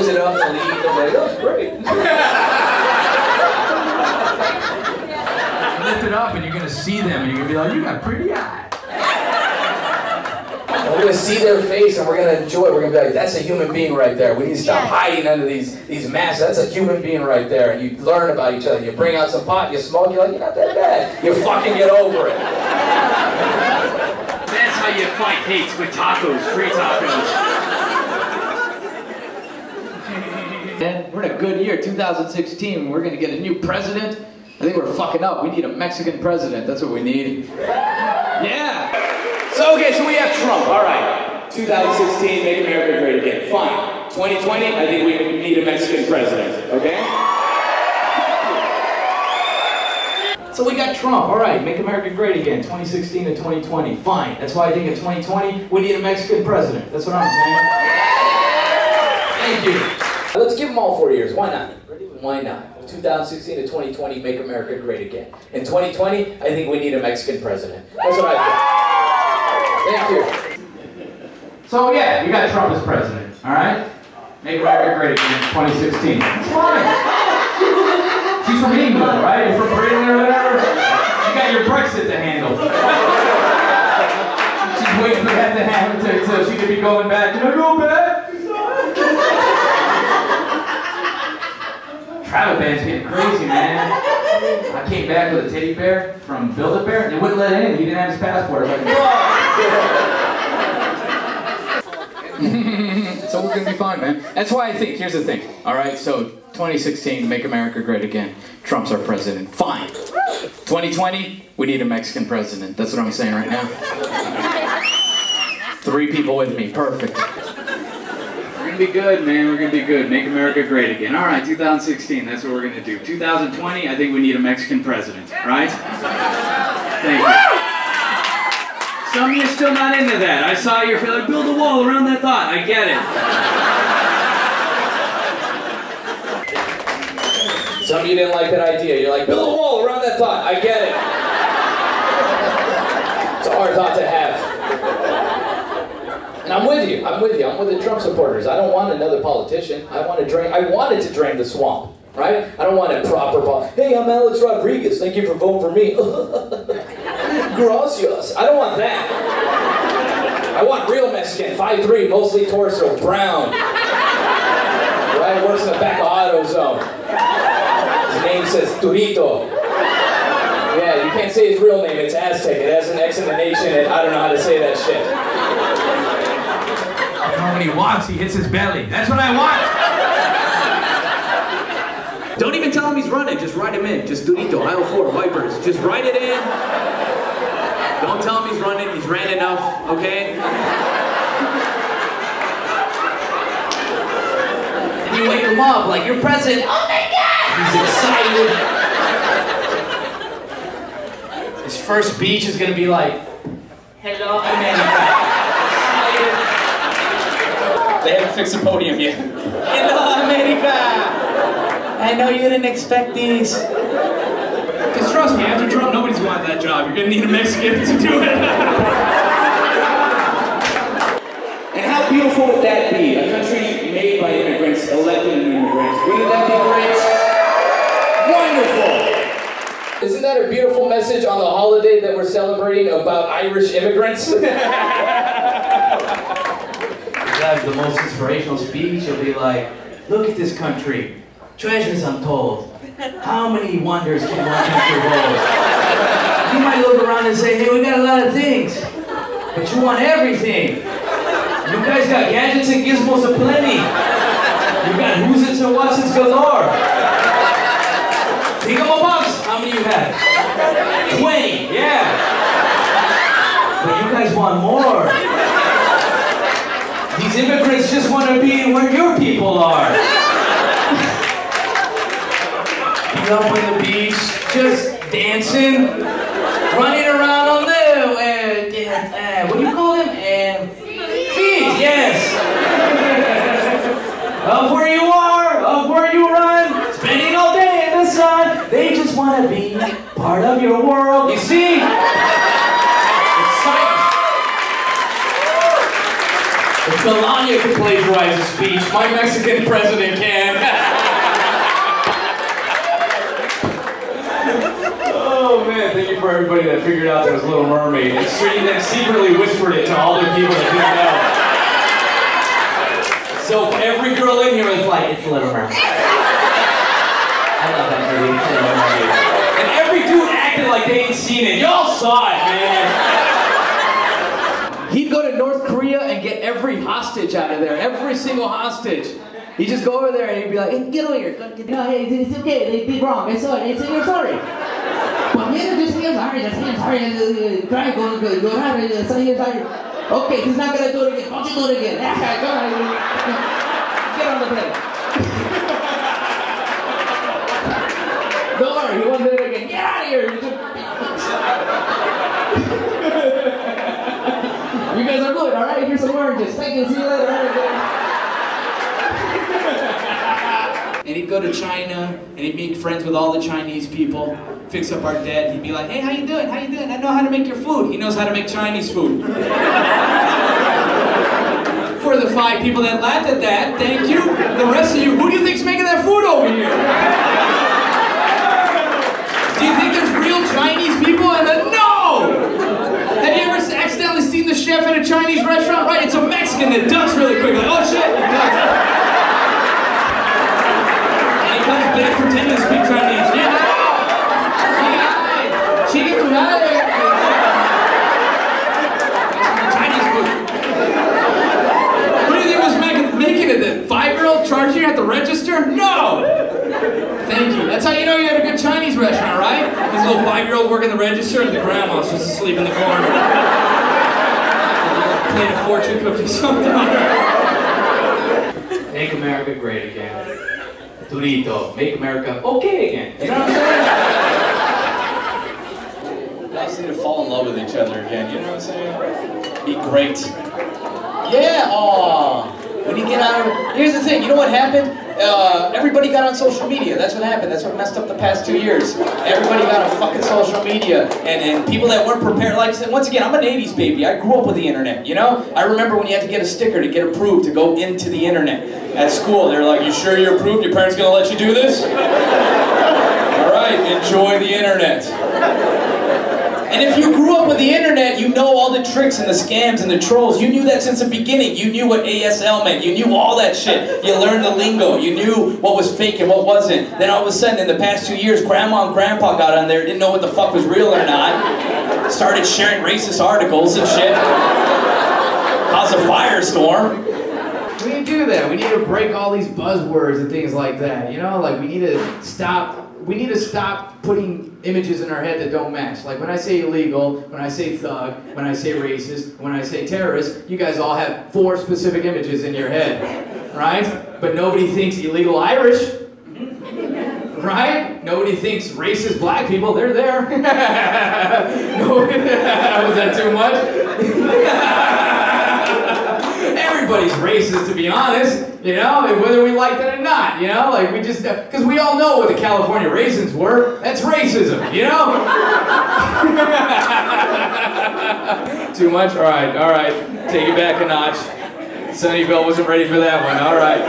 Lift it up and eat them. Like, that oh, great. lift it up, and you're gonna see them, and you're gonna be like, "You got pretty eyes." And we're gonna see their face and we're gonna enjoy it. We're gonna be like, that's a human being right there. We need to stop hiding under these, these masks. That's a human being right there. And you learn about each other. You bring out some pot, you smoke, you're like, you're not that bad. You fucking get over it. That's how you fight hates with tacos, free tacos. Man, we're in a good year, 2016. We're gonna get a new president. I think we're fucking up. We need a Mexican president. That's what we need. Yeah. So, okay, so we have Trump. All right. 2016, make America great again. Fine. 2020, I think we need a Mexican president. Okay? So we got Trump. All right, make America great again. 2016 to 2020. Fine. That's why I think in 2020 we need a Mexican president. That's what I'm saying. Thank you. Let's give them all four years. Why not? Why not? 2016 to 2020, make America great again. In 2020, I think we need a Mexican president. That's what I think. Thank you. So yeah, you got Trump as president. All right. Make America great again. 2016. That's fine. She's from England, right? You're from Britain or whatever. You got your Brexit to handle. She's waiting for that to happen to, so she could be going back. Can I go back? Travel ban's getting crazy, man. I came back with a teddy bear from Build-A-Bear. They wouldn't let in. He didn't have his passport. I was like, so we're gonna be fine, man. That's why I think. Here's the thing. All right. So 2016, make America great again. Trump's our president. Fine. 2020, we need a Mexican president. That's what I'm saying right now. Three people with me. Perfect. Gonna be good, man. We're gonna be good. Make America great again. All right, 2016. That's what we're gonna do. 2020. I think we need a Mexican president. Right? Thank you. Some of you are still not into that. I saw your feeling. Build a wall around that thought. I get it. Some of you didn't like that idea. You're like, build a wall around that thought. I get it. It's a hard thought to have. And I'm with you. I'm with you. I'm with the Trump supporters. I don't want another politician. I want to drain. I wanted to drain the swamp. Right? I don't want a proper. Po- hey, I'm Alex Rodriguez. Thank you for voting for me. Gracias. I don't want that. I want real Mexican. 5'3", mostly torso, brown. Right? Works in the back of AutoZone. His name says Durito. Yeah, you can't say his real name. It's Aztec. It has an X in the nation, and I don't know how to say that shit. You know what he wants? He hits his belly. That's what I want. Don't even tell him he's running. Just write him in. Just Durito, aisle four, wipers. Just write it in. Don't tell him he's running. He's ran enough, okay? And you wake him up like, you're president. Oh my God! He's excited. His first speech is going to be like, Hello, America. They haven't fixed the podium yet. In America! I know you didn't expect these. Because trust me, after Trump, nobody's going to that job. You're going to need a Mexican to do it. and how beautiful would that be? A country made by immigrants, elected immigrants. Wouldn't that be great? Wonderful! Isn't that a beautiful message on the holiday that we're celebrating about Irish immigrants? That's the most inspirational speech. You'll be like, look at this country. Treasures untold. How many wonders can one country hold? You might look around and say, hey, we got a lot of things. But you want everything. You guys got gadgets and gizmos aplenty. You got who's its and what's its galore. Think of a box. How many you have? 20, yeah. But you guys want more. These immigrants just want to be where your people are. be up on the beach, just dancing, running around on the, uh, uh, what do you call them? Uh, feet, yes. of where you are, of where you run, spending all day in the sun. They just want to be part of your world. You see? It's science. If Melania could plagiarize a speech, my Mexican president can. oh man, thank you for everybody that figured out there was Little Mermaid and secretly whispered it to all the people that didn't know. So every girl in here is like, it's Little Mermaid. I love that movie, Little Mermaid. And every dude acted like they ain't seen it. Y'all saw it, man. He'd go to North Korea and get every hostage out of there, every single hostage. He'd just go over there and he'd be like, hey, get over here. No, hey, it's okay. They did wrong. I saw it. It's you're sorry. But yeah, just say sorry. Just say sorry. Uh, Try go go go uh, Say you're sorry. Okay, he's not gonna do it again. Don't you do it again? That's right. go ahead. Get on the plane. Don't worry, he won't do it again. Get out of here. you guys are good, all right? Here's some oranges. Thank you. See you later. And he'd go to China and he'd make friends with all the Chinese people, fix up our debt. He'd be like, hey, how you doing? How you doing? I know how to make your food. He knows how to make Chinese food. For the five people that laughed at that, thank you. The rest of you, who do you think's making that food over here? Do you think there's real Chinese people the no? Ever seen the chef at a Chinese restaurant? Right, it's a Mexican that ducks really quickly. Oh shit. And he comes back pretending to speak Chinese. Yeah. Chicken curry. Chinese. What do you think was making, it? Five-year-old charging at the register? No. Thank you. That's how you know you had a good Chinese restaurant, right? This little five-year-old working the register, and the grandma's just asleep in the corner. Plate of fortune cookies, something. Make America great again. Dorito, make America okay again. You know what I'm saying? Guys need to fall in love with each other again, you know what I'm saying? Be great. Yeah, aw. When you get out of here's the thing, you know what happened? Uh, everybody got on social media. That's what happened. That's what messed up the past two years. Everybody got on fucking social media, and, and people that weren't prepared. Like I said, once again, I'm an '80s baby. I grew up with the internet. You know, I remember when you had to get a sticker to get approved to go into the internet at school. They're like, "You sure you're approved? Your parents gonna let you do this?" All right, enjoy the internet. And if you grew the internet, you know all the tricks and the scams and the trolls. You knew that since the beginning. You knew what ASL meant. You knew all that shit. You learned the lingo. You knew what was fake and what wasn't. Then all of a sudden, in the past two years, grandma and grandpa got on there, didn't know what the fuck was real or not. Started sharing racist articles and shit. Caused a firestorm. We need to do that. We need to break all these buzzwords and things like that. You know, like we need to stop. We need to stop putting images in our head that don't match. Like when I say illegal, when I say thug, when I say racist, when I say terrorist, you guys all have four specific images in your head, right? But nobody thinks illegal Irish, right? Nobody thinks racist black people. They're there. no, was that too much? everybody's racist to be honest, you know, whether we liked it or not, you know, like we just, because we all know what the California raisins were. That's racism, you know? Too much? All right, all right. Take it back a notch. Sunnyvale wasn't ready for that one, all right.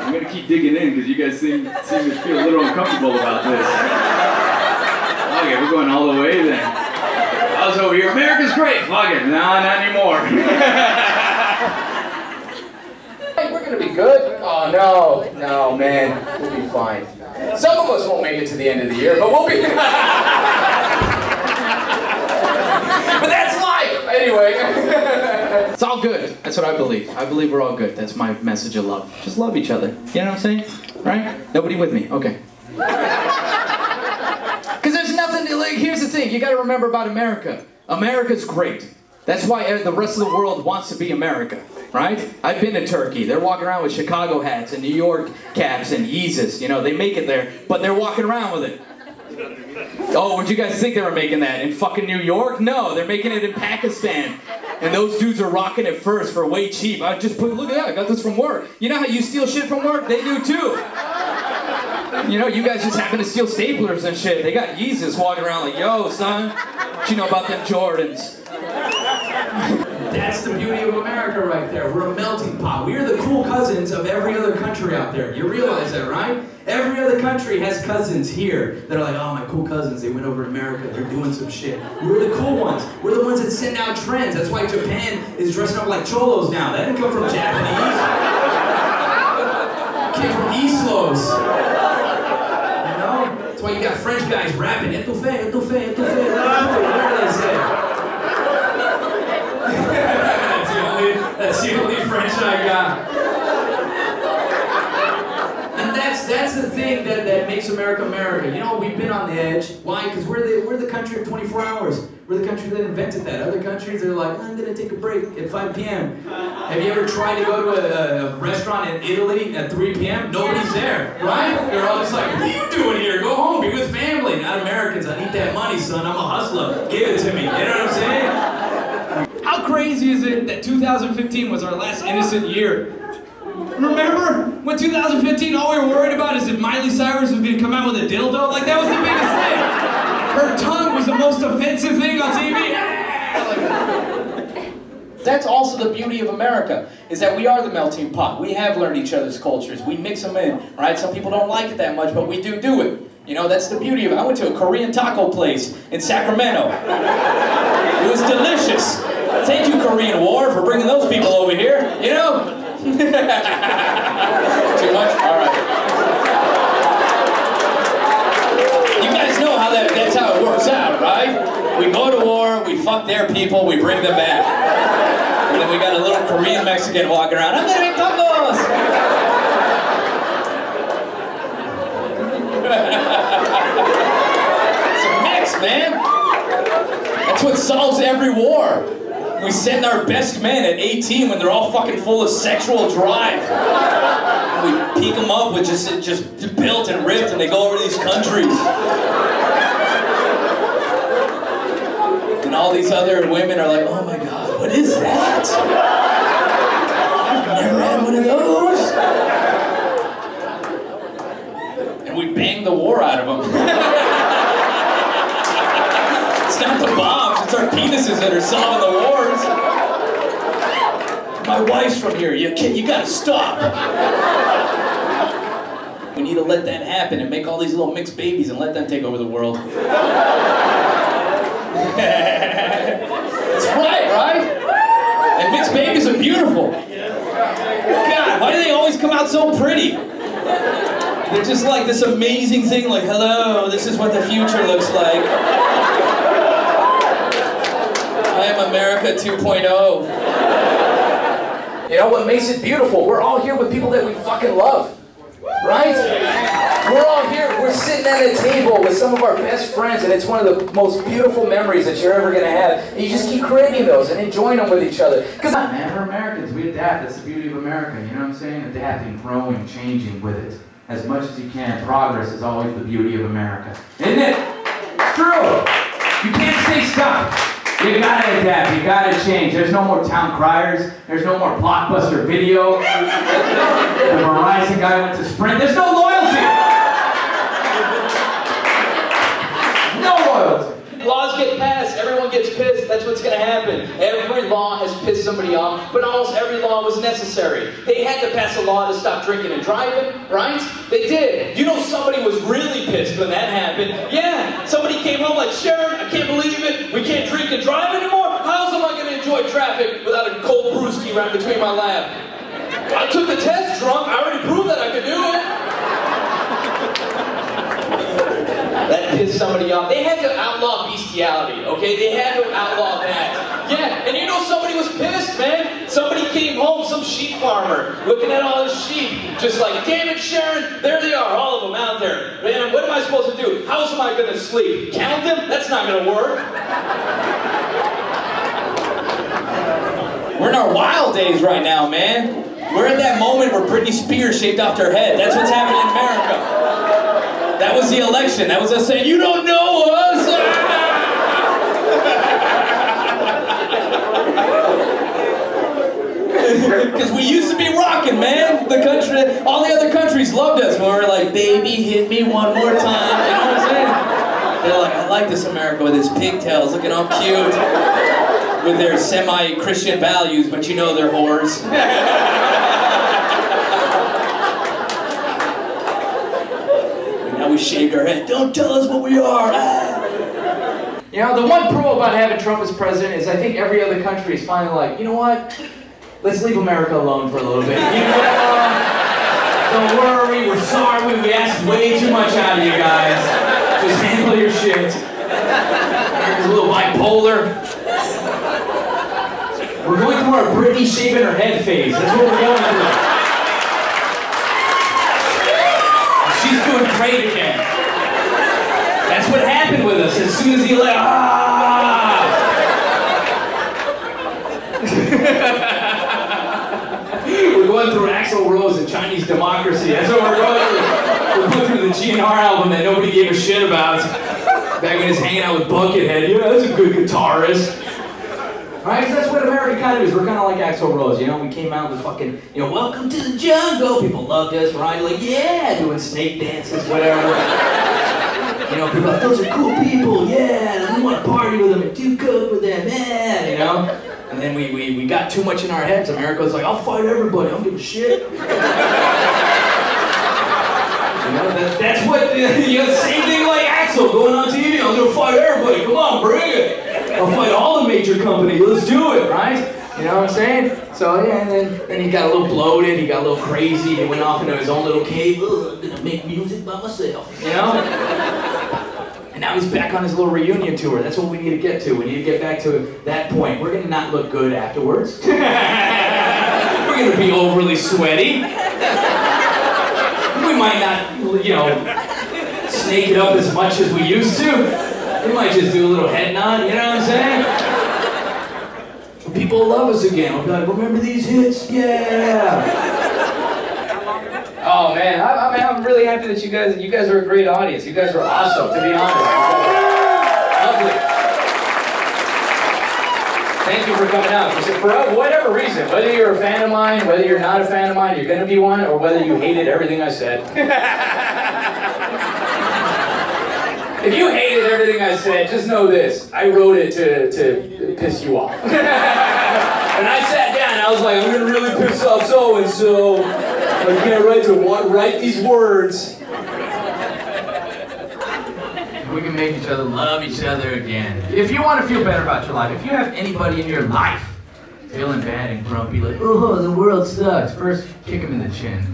I'm gonna keep digging in because you guys seem seem to feel a little uncomfortable about this. Okay, we're going all the way then. I over here. America's great. Fuck it. No, not anymore. Hey, we're gonna be good. Oh no, no, man, we'll be fine. Some of us won't make it to the end of the year, but we'll be. but that's life, anyway. It's all good. That's what I believe. I believe we're all good. That's my message of love. Just love each other. You know what I'm saying? Right? Nobody with me. Okay. Because there's nothing to, like, here's the thing. You got to remember about America. America's great. That's why uh, the rest of the world wants to be America, right? I've been to Turkey. They're walking around with Chicago hats and New York caps and Yeezys. You know, they make it there, but they're walking around with it. Oh, would you guys think they were making that in fucking New York? No, they're making it in Pakistan. And those dudes are rocking it first for way cheap. I just put, look at that, I got this from work. You know how you steal shit from work? They do too. You know, you guys just happen to steal staplers and shit. They got Yeezys walking around like, yo, son, what you know about them Jordans? That's the beauty of America right there. We're a melting pot. We're the cool cousins of every other country out there. You realize that, right? Every other country has cousins here that are like, oh, my cool cousins, they went over to America. They're doing some shit. We're the cool ones. We're the ones that send out trends. That's why Japan is dressing up like cholos now. That didn't come from Japanese. It came from East Los. That's why you got French guys rapping, étouffé, étouffé, étouffé, whatever they say. that's, the only, that's the only French I got. And that's that's the thing that, that makes America America. You know, we've been on the edge. Why? Because we're the we're the country of 24 hours. We're the country that invented that. Other countries are like, I'm gonna take a break at 5 p.m. Have you ever tried to go to a, a restaurant in Italy at 3 p.m.? Nobody's there, right? They're all just like, what are you doing here? Go home, be with family. Not Americans. I need that money, son. I'm a hustler. Give it to me. You know what I'm saying? How crazy is it that 2015 was our last innocent year? Remember when 2015 all we were worried about is if Miley Cyrus was gonna come out with a dildo? Like that was the biggest thing. Her tongue was the most offensive thing on TV. That's also the beauty of America, is that we are the melting pot. We have learned each other's cultures. We mix them in, right? Some people don't like it that much, but we do do it. You know, that's the beauty of it. I went to a Korean taco place in Sacramento. It was delicious. Thank you, Korean War, for bringing those people over here. You know? Too much? All right. You guys know how that, that's how it works out, right? We go to war, we fuck their people, we bring them back. And then we got a little Korean Mexican walking around. I'm gonna it's a mix, man. That's what solves every war. We send our best men at 18 when they're all fucking full of sexual drive. And We peak them up with just just built and ripped, and they go over to these countries. And all these other women are like, oh my god, what is that? I've never had one of those. And we bang the war out of them. it's not the bombs, it's our penises that are solving the wars. My wife's from here, you, can, you gotta stop. We need to let that happen and make all these little mixed babies and let them take over the world. That's right, right? And mixed babies are beautiful. God, why do they always come out so pretty? They're just like this amazing thing, like, hello, this is what the future looks like. I am America oh. 2.0. You know what makes it beautiful? We're all here with people that we fucking love. Right? We're all here, we're sitting at a table with some of our best friends, and it's one of the most beautiful memories that you're ever gonna have. And you just keep creating those and enjoying them with each other. Because man, we're Americans. We adapt. That's the beauty of America. You know what I'm saying? Adapting, growing, changing with it. As much as you can. Progress is always the beauty of America. Isn't it? It's true. You can't stay stuck. You gotta adapt. You gotta change. There's no more town criers. There's no more blockbuster video. the Verizon guy went to Sprint. There's no pissed, that's what's gonna happen. Every law has pissed somebody off, but almost every law was necessary. They had to pass a law to stop drinking and driving, right? They did. You know somebody was really pissed when that happened. Yeah, somebody came home like, Sharon, I can't believe it. We can't drink and drive anymore. How else am I gonna enjoy traffic without a cold brewski right between my lap? I took the test drunk. I already proved that I could do it. That pissed somebody off. They had to outlaw bestiality, okay? They had to outlaw that. Yeah, and you know somebody was pissed, man. Somebody came home, some sheep farmer, looking at all his sheep, just like, damn it, Sharon, there they are, all of them out there. Man, what am I supposed to do? How am I gonna sleep? Count them? That's not gonna work. We're in our wild days right now, man. We're in that moment where Britney Spears shaved off her head. That's what's happening in America. That was the election. That was us saying, you don't know us. Because we used to be rocking, man. The country, all the other countries loved us when we were like, baby, hit me one more time. You know what I'm saying? They're like, I like this America with its pigtails looking all cute with their semi-Christian values, but you know they're whores. and now we shaved our head. Don't tell us what we are. Ah. You know, the one pro about having Trump as president is I think every other country is finally like, you know what? Let's leave America alone for a little bit. You know what? Don't worry, we're sorry, we asked way too much out of you guys. Just handle your shit. America's a little bipolar. We're going through our Britney shaving her head phase. That's what we're going through. She's doing great again. That's what happened with us as soon as he left. Ah! we're going through Axl Rose and Chinese democracy. That's what we're going through. We're going through the GNR album that nobody gave a shit about. Back when he was hanging out with Buckethead. Yeah, that's a good guitarist. Right? that's what America kind of is. We're kind of like Axl Rose, you know? We came out with fucking, you know, welcome to the jungle. People loved us, right? Like, yeah, doing snake dances, whatever. You know, people are like, those are cool people, yeah, and we want to party with them and do coke with them, yeah, you know? And then we, we, we got too much in our heads. America's like, I'll fight everybody, I don't give a shit. You know, that, that's what, you know, same thing like Axl going on TV, I'm gonna fight everybody, come on, bring it. I'll fight all the major companies, let's do it, right? You know what I'm saying? So yeah, and then, then he got a little bloated, he got a little crazy, he went off into his own little cave, Ugh, I'm gonna make music by myself, you know? Now he's back on his little reunion tour. That's what we need to get to. We need to get back to that point. We're gonna not look good afterwards. We're gonna be overly sweaty. We might not, you know, snake it up as much as we used to. We might just do a little head nod, you know what I'm saying? People love us again. We'll be like, remember these hits? Yeah. Oh man, I, I mean, I'm really happy that you guys, you guys are a great audience. You guys are awesome, to be honest. Lovely. Thank you for coming out. For, whatever reason, whether you're a fan of mine, whether you're not a fan of mine, you're gonna be one, or whether you hated everything I said. if you hated everything I said, just know this: I wrote it to to piss you off. and I sat down, I was like, I'm gonna really piss off so and so and so. I can't write to write these words. We can make each other love each other again. If you want to feel better about your life, if you have anybody in your life feeling bad and grumpy, like, oh, the world sucks, first kick him in the chin.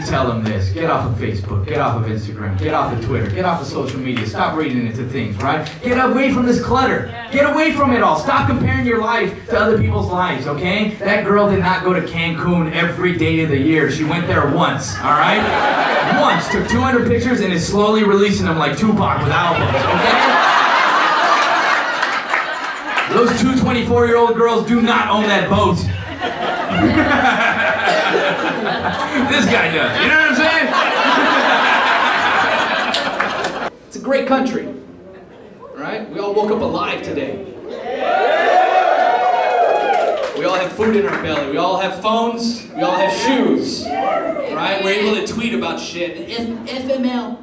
You tell them this get off of Facebook, get off of Instagram, get off of Twitter, get off of social media, stop reading into things, right? Get away from this clutter. Get away from it all. Stop comparing your life to other people's lives, okay? That girl did not go to Cancun every day of the year. She went there once, all right? Once, took 200 pictures and is slowly releasing them like Tupac with albums, okay? Those two 24 year old girls do not own that boat. this guy does. You know what I'm saying? It's a great country. Right? We all woke up alive today. We all have food in our belly. We all have phones. We all have shoes. Right? We're able to tweet about shit. F- FML.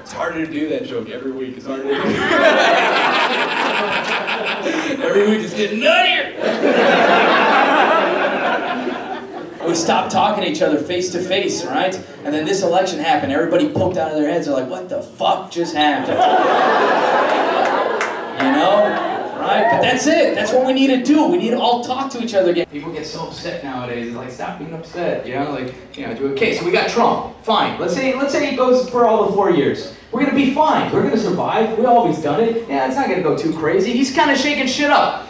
It's harder to do that joke every week. It's harder to do. every week it's getting nuttier. We stopped talking to each other face to face, right? And then this election happened. Everybody poked out of their heads. They're like, what the fuck just happened? you know? Right? But that's it. That's what we need to do. We need to all talk to each other again. People get so upset nowadays. It's like, stop being upset. You know, like, you know, do okay. So we got Trump. Fine. Let's say, let's say he goes for all the four years. We're gonna be fine. We're gonna survive. We always done it. Yeah, it's not gonna go too crazy. He's kind of shaking shit up.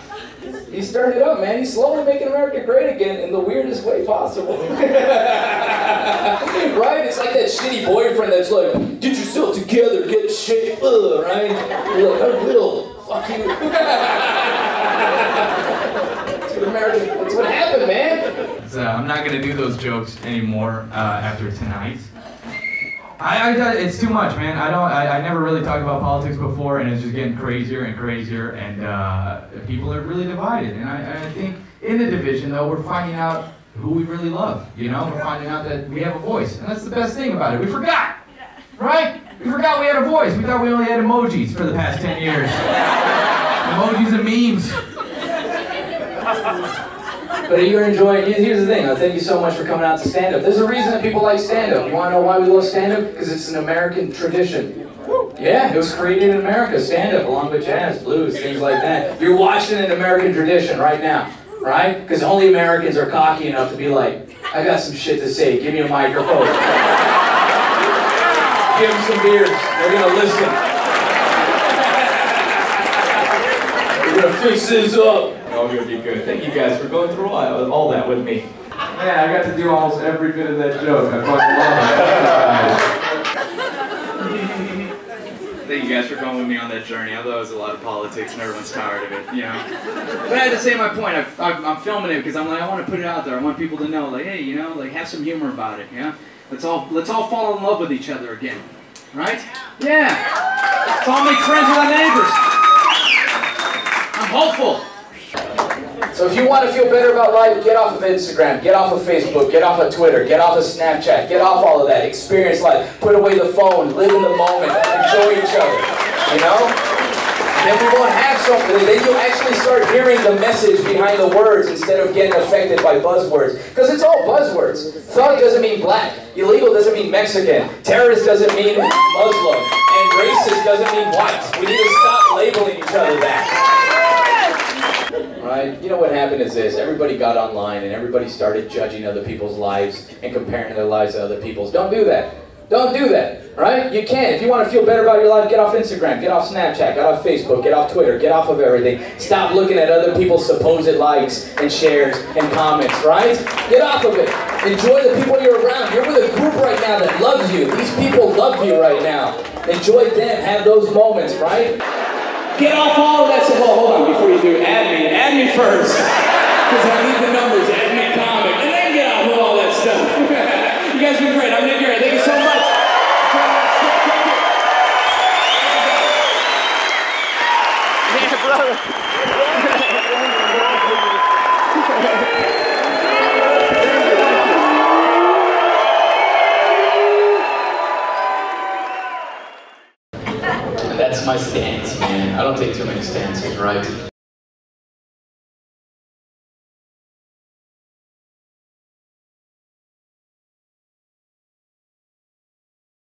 He's stirring it up, man. He's slowly making America great again in the weirdest way possible. right? It's like that shitty boyfriend that's like, get yourself together, get shape, Ugh, right? You're like, I will. Fuck you. that's what America, that's what happened, man. So I'm not gonna do those jokes anymore uh, after tonight. I, I, it's too much, man. I don't. I, I never really talked about politics before, and it's just getting crazier and crazier, and uh, people are really divided. And I, I think in the division, though, we're finding out who we really love. You know, we're finding out that we have a voice, and that's the best thing about it. We forgot, right? We forgot we had a voice. We thought we only had emojis for the past ten years. emojis and memes. But you're enjoying. Here's the thing. Uh, thank you so much for coming out to stand up. There's a reason that people like stand up. You want to know why we love stand up? Because it's an American tradition. Yeah, it was created in America. Stand up, along with jazz, blues, things like that. You're watching an American tradition right now, right? Because only Americans are cocky enough to be like, I got some shit to say. Give me a microphone. Give them some beers. They're gonna listen. We're gonna fix this up. All gonna be good. Thank you guys for going through all, all that with me. Man, I got to do almost every bit of that joke. I fucking love it. Thank you guys for going with me on that journey. Although it was a lot of politics and everyone's tired of it, you know. But I had to say my point. I, I, I'm filming it because I'm like, I want to put it out there. I want people to know, like, hey, you know, like have some humor about it. You know, let's all let's all fall in love with each other again, right? Yeah. Let's all make friends with our neighbors. I'm hopeful. So if you want to feel better about life, get off of Instagram, get off of Facebook, get off of Twitter, get off of Snapchat, get off all of that. Experience life. Put away the phone, live in the moment, enjoy each other. You know? Then we won't have something. Then you'll actually start hearing the message behind the words instead of getting affected by buzzwords. Because it's all buzzwords. Thug doesn't mean black. Illegal doesn't mean Mexican. Terrorist doesn't mean Muslim. And racist doesn't mean white. We need to stop labeling each other that. Right? You know what happened is this. Everybody got online and everybody started judging other people's lives and comparing their lives to other people's. Don't do that. Don't do that. Right? You can't. If you want to feel better about your life, get off Instagram, get off Snapchat, get off Facebook, get off Twitter, get off of everything. Stop looking at other people's supposed likes and shares and comments, right? Get off of it. Enjoy the people you're around. You're with a group right now that loves you. These people love you right now. Enjoy them. Have those moments, right? Get off all of that stuff. Well, hold on, before you do, add me. Add me first. Because I need the numbers. Add me comment. And then get off of all that stuff. you guys been great. I'm Nick Guerra. Thank you so much. And that's my stance. I don't take too many stances, right?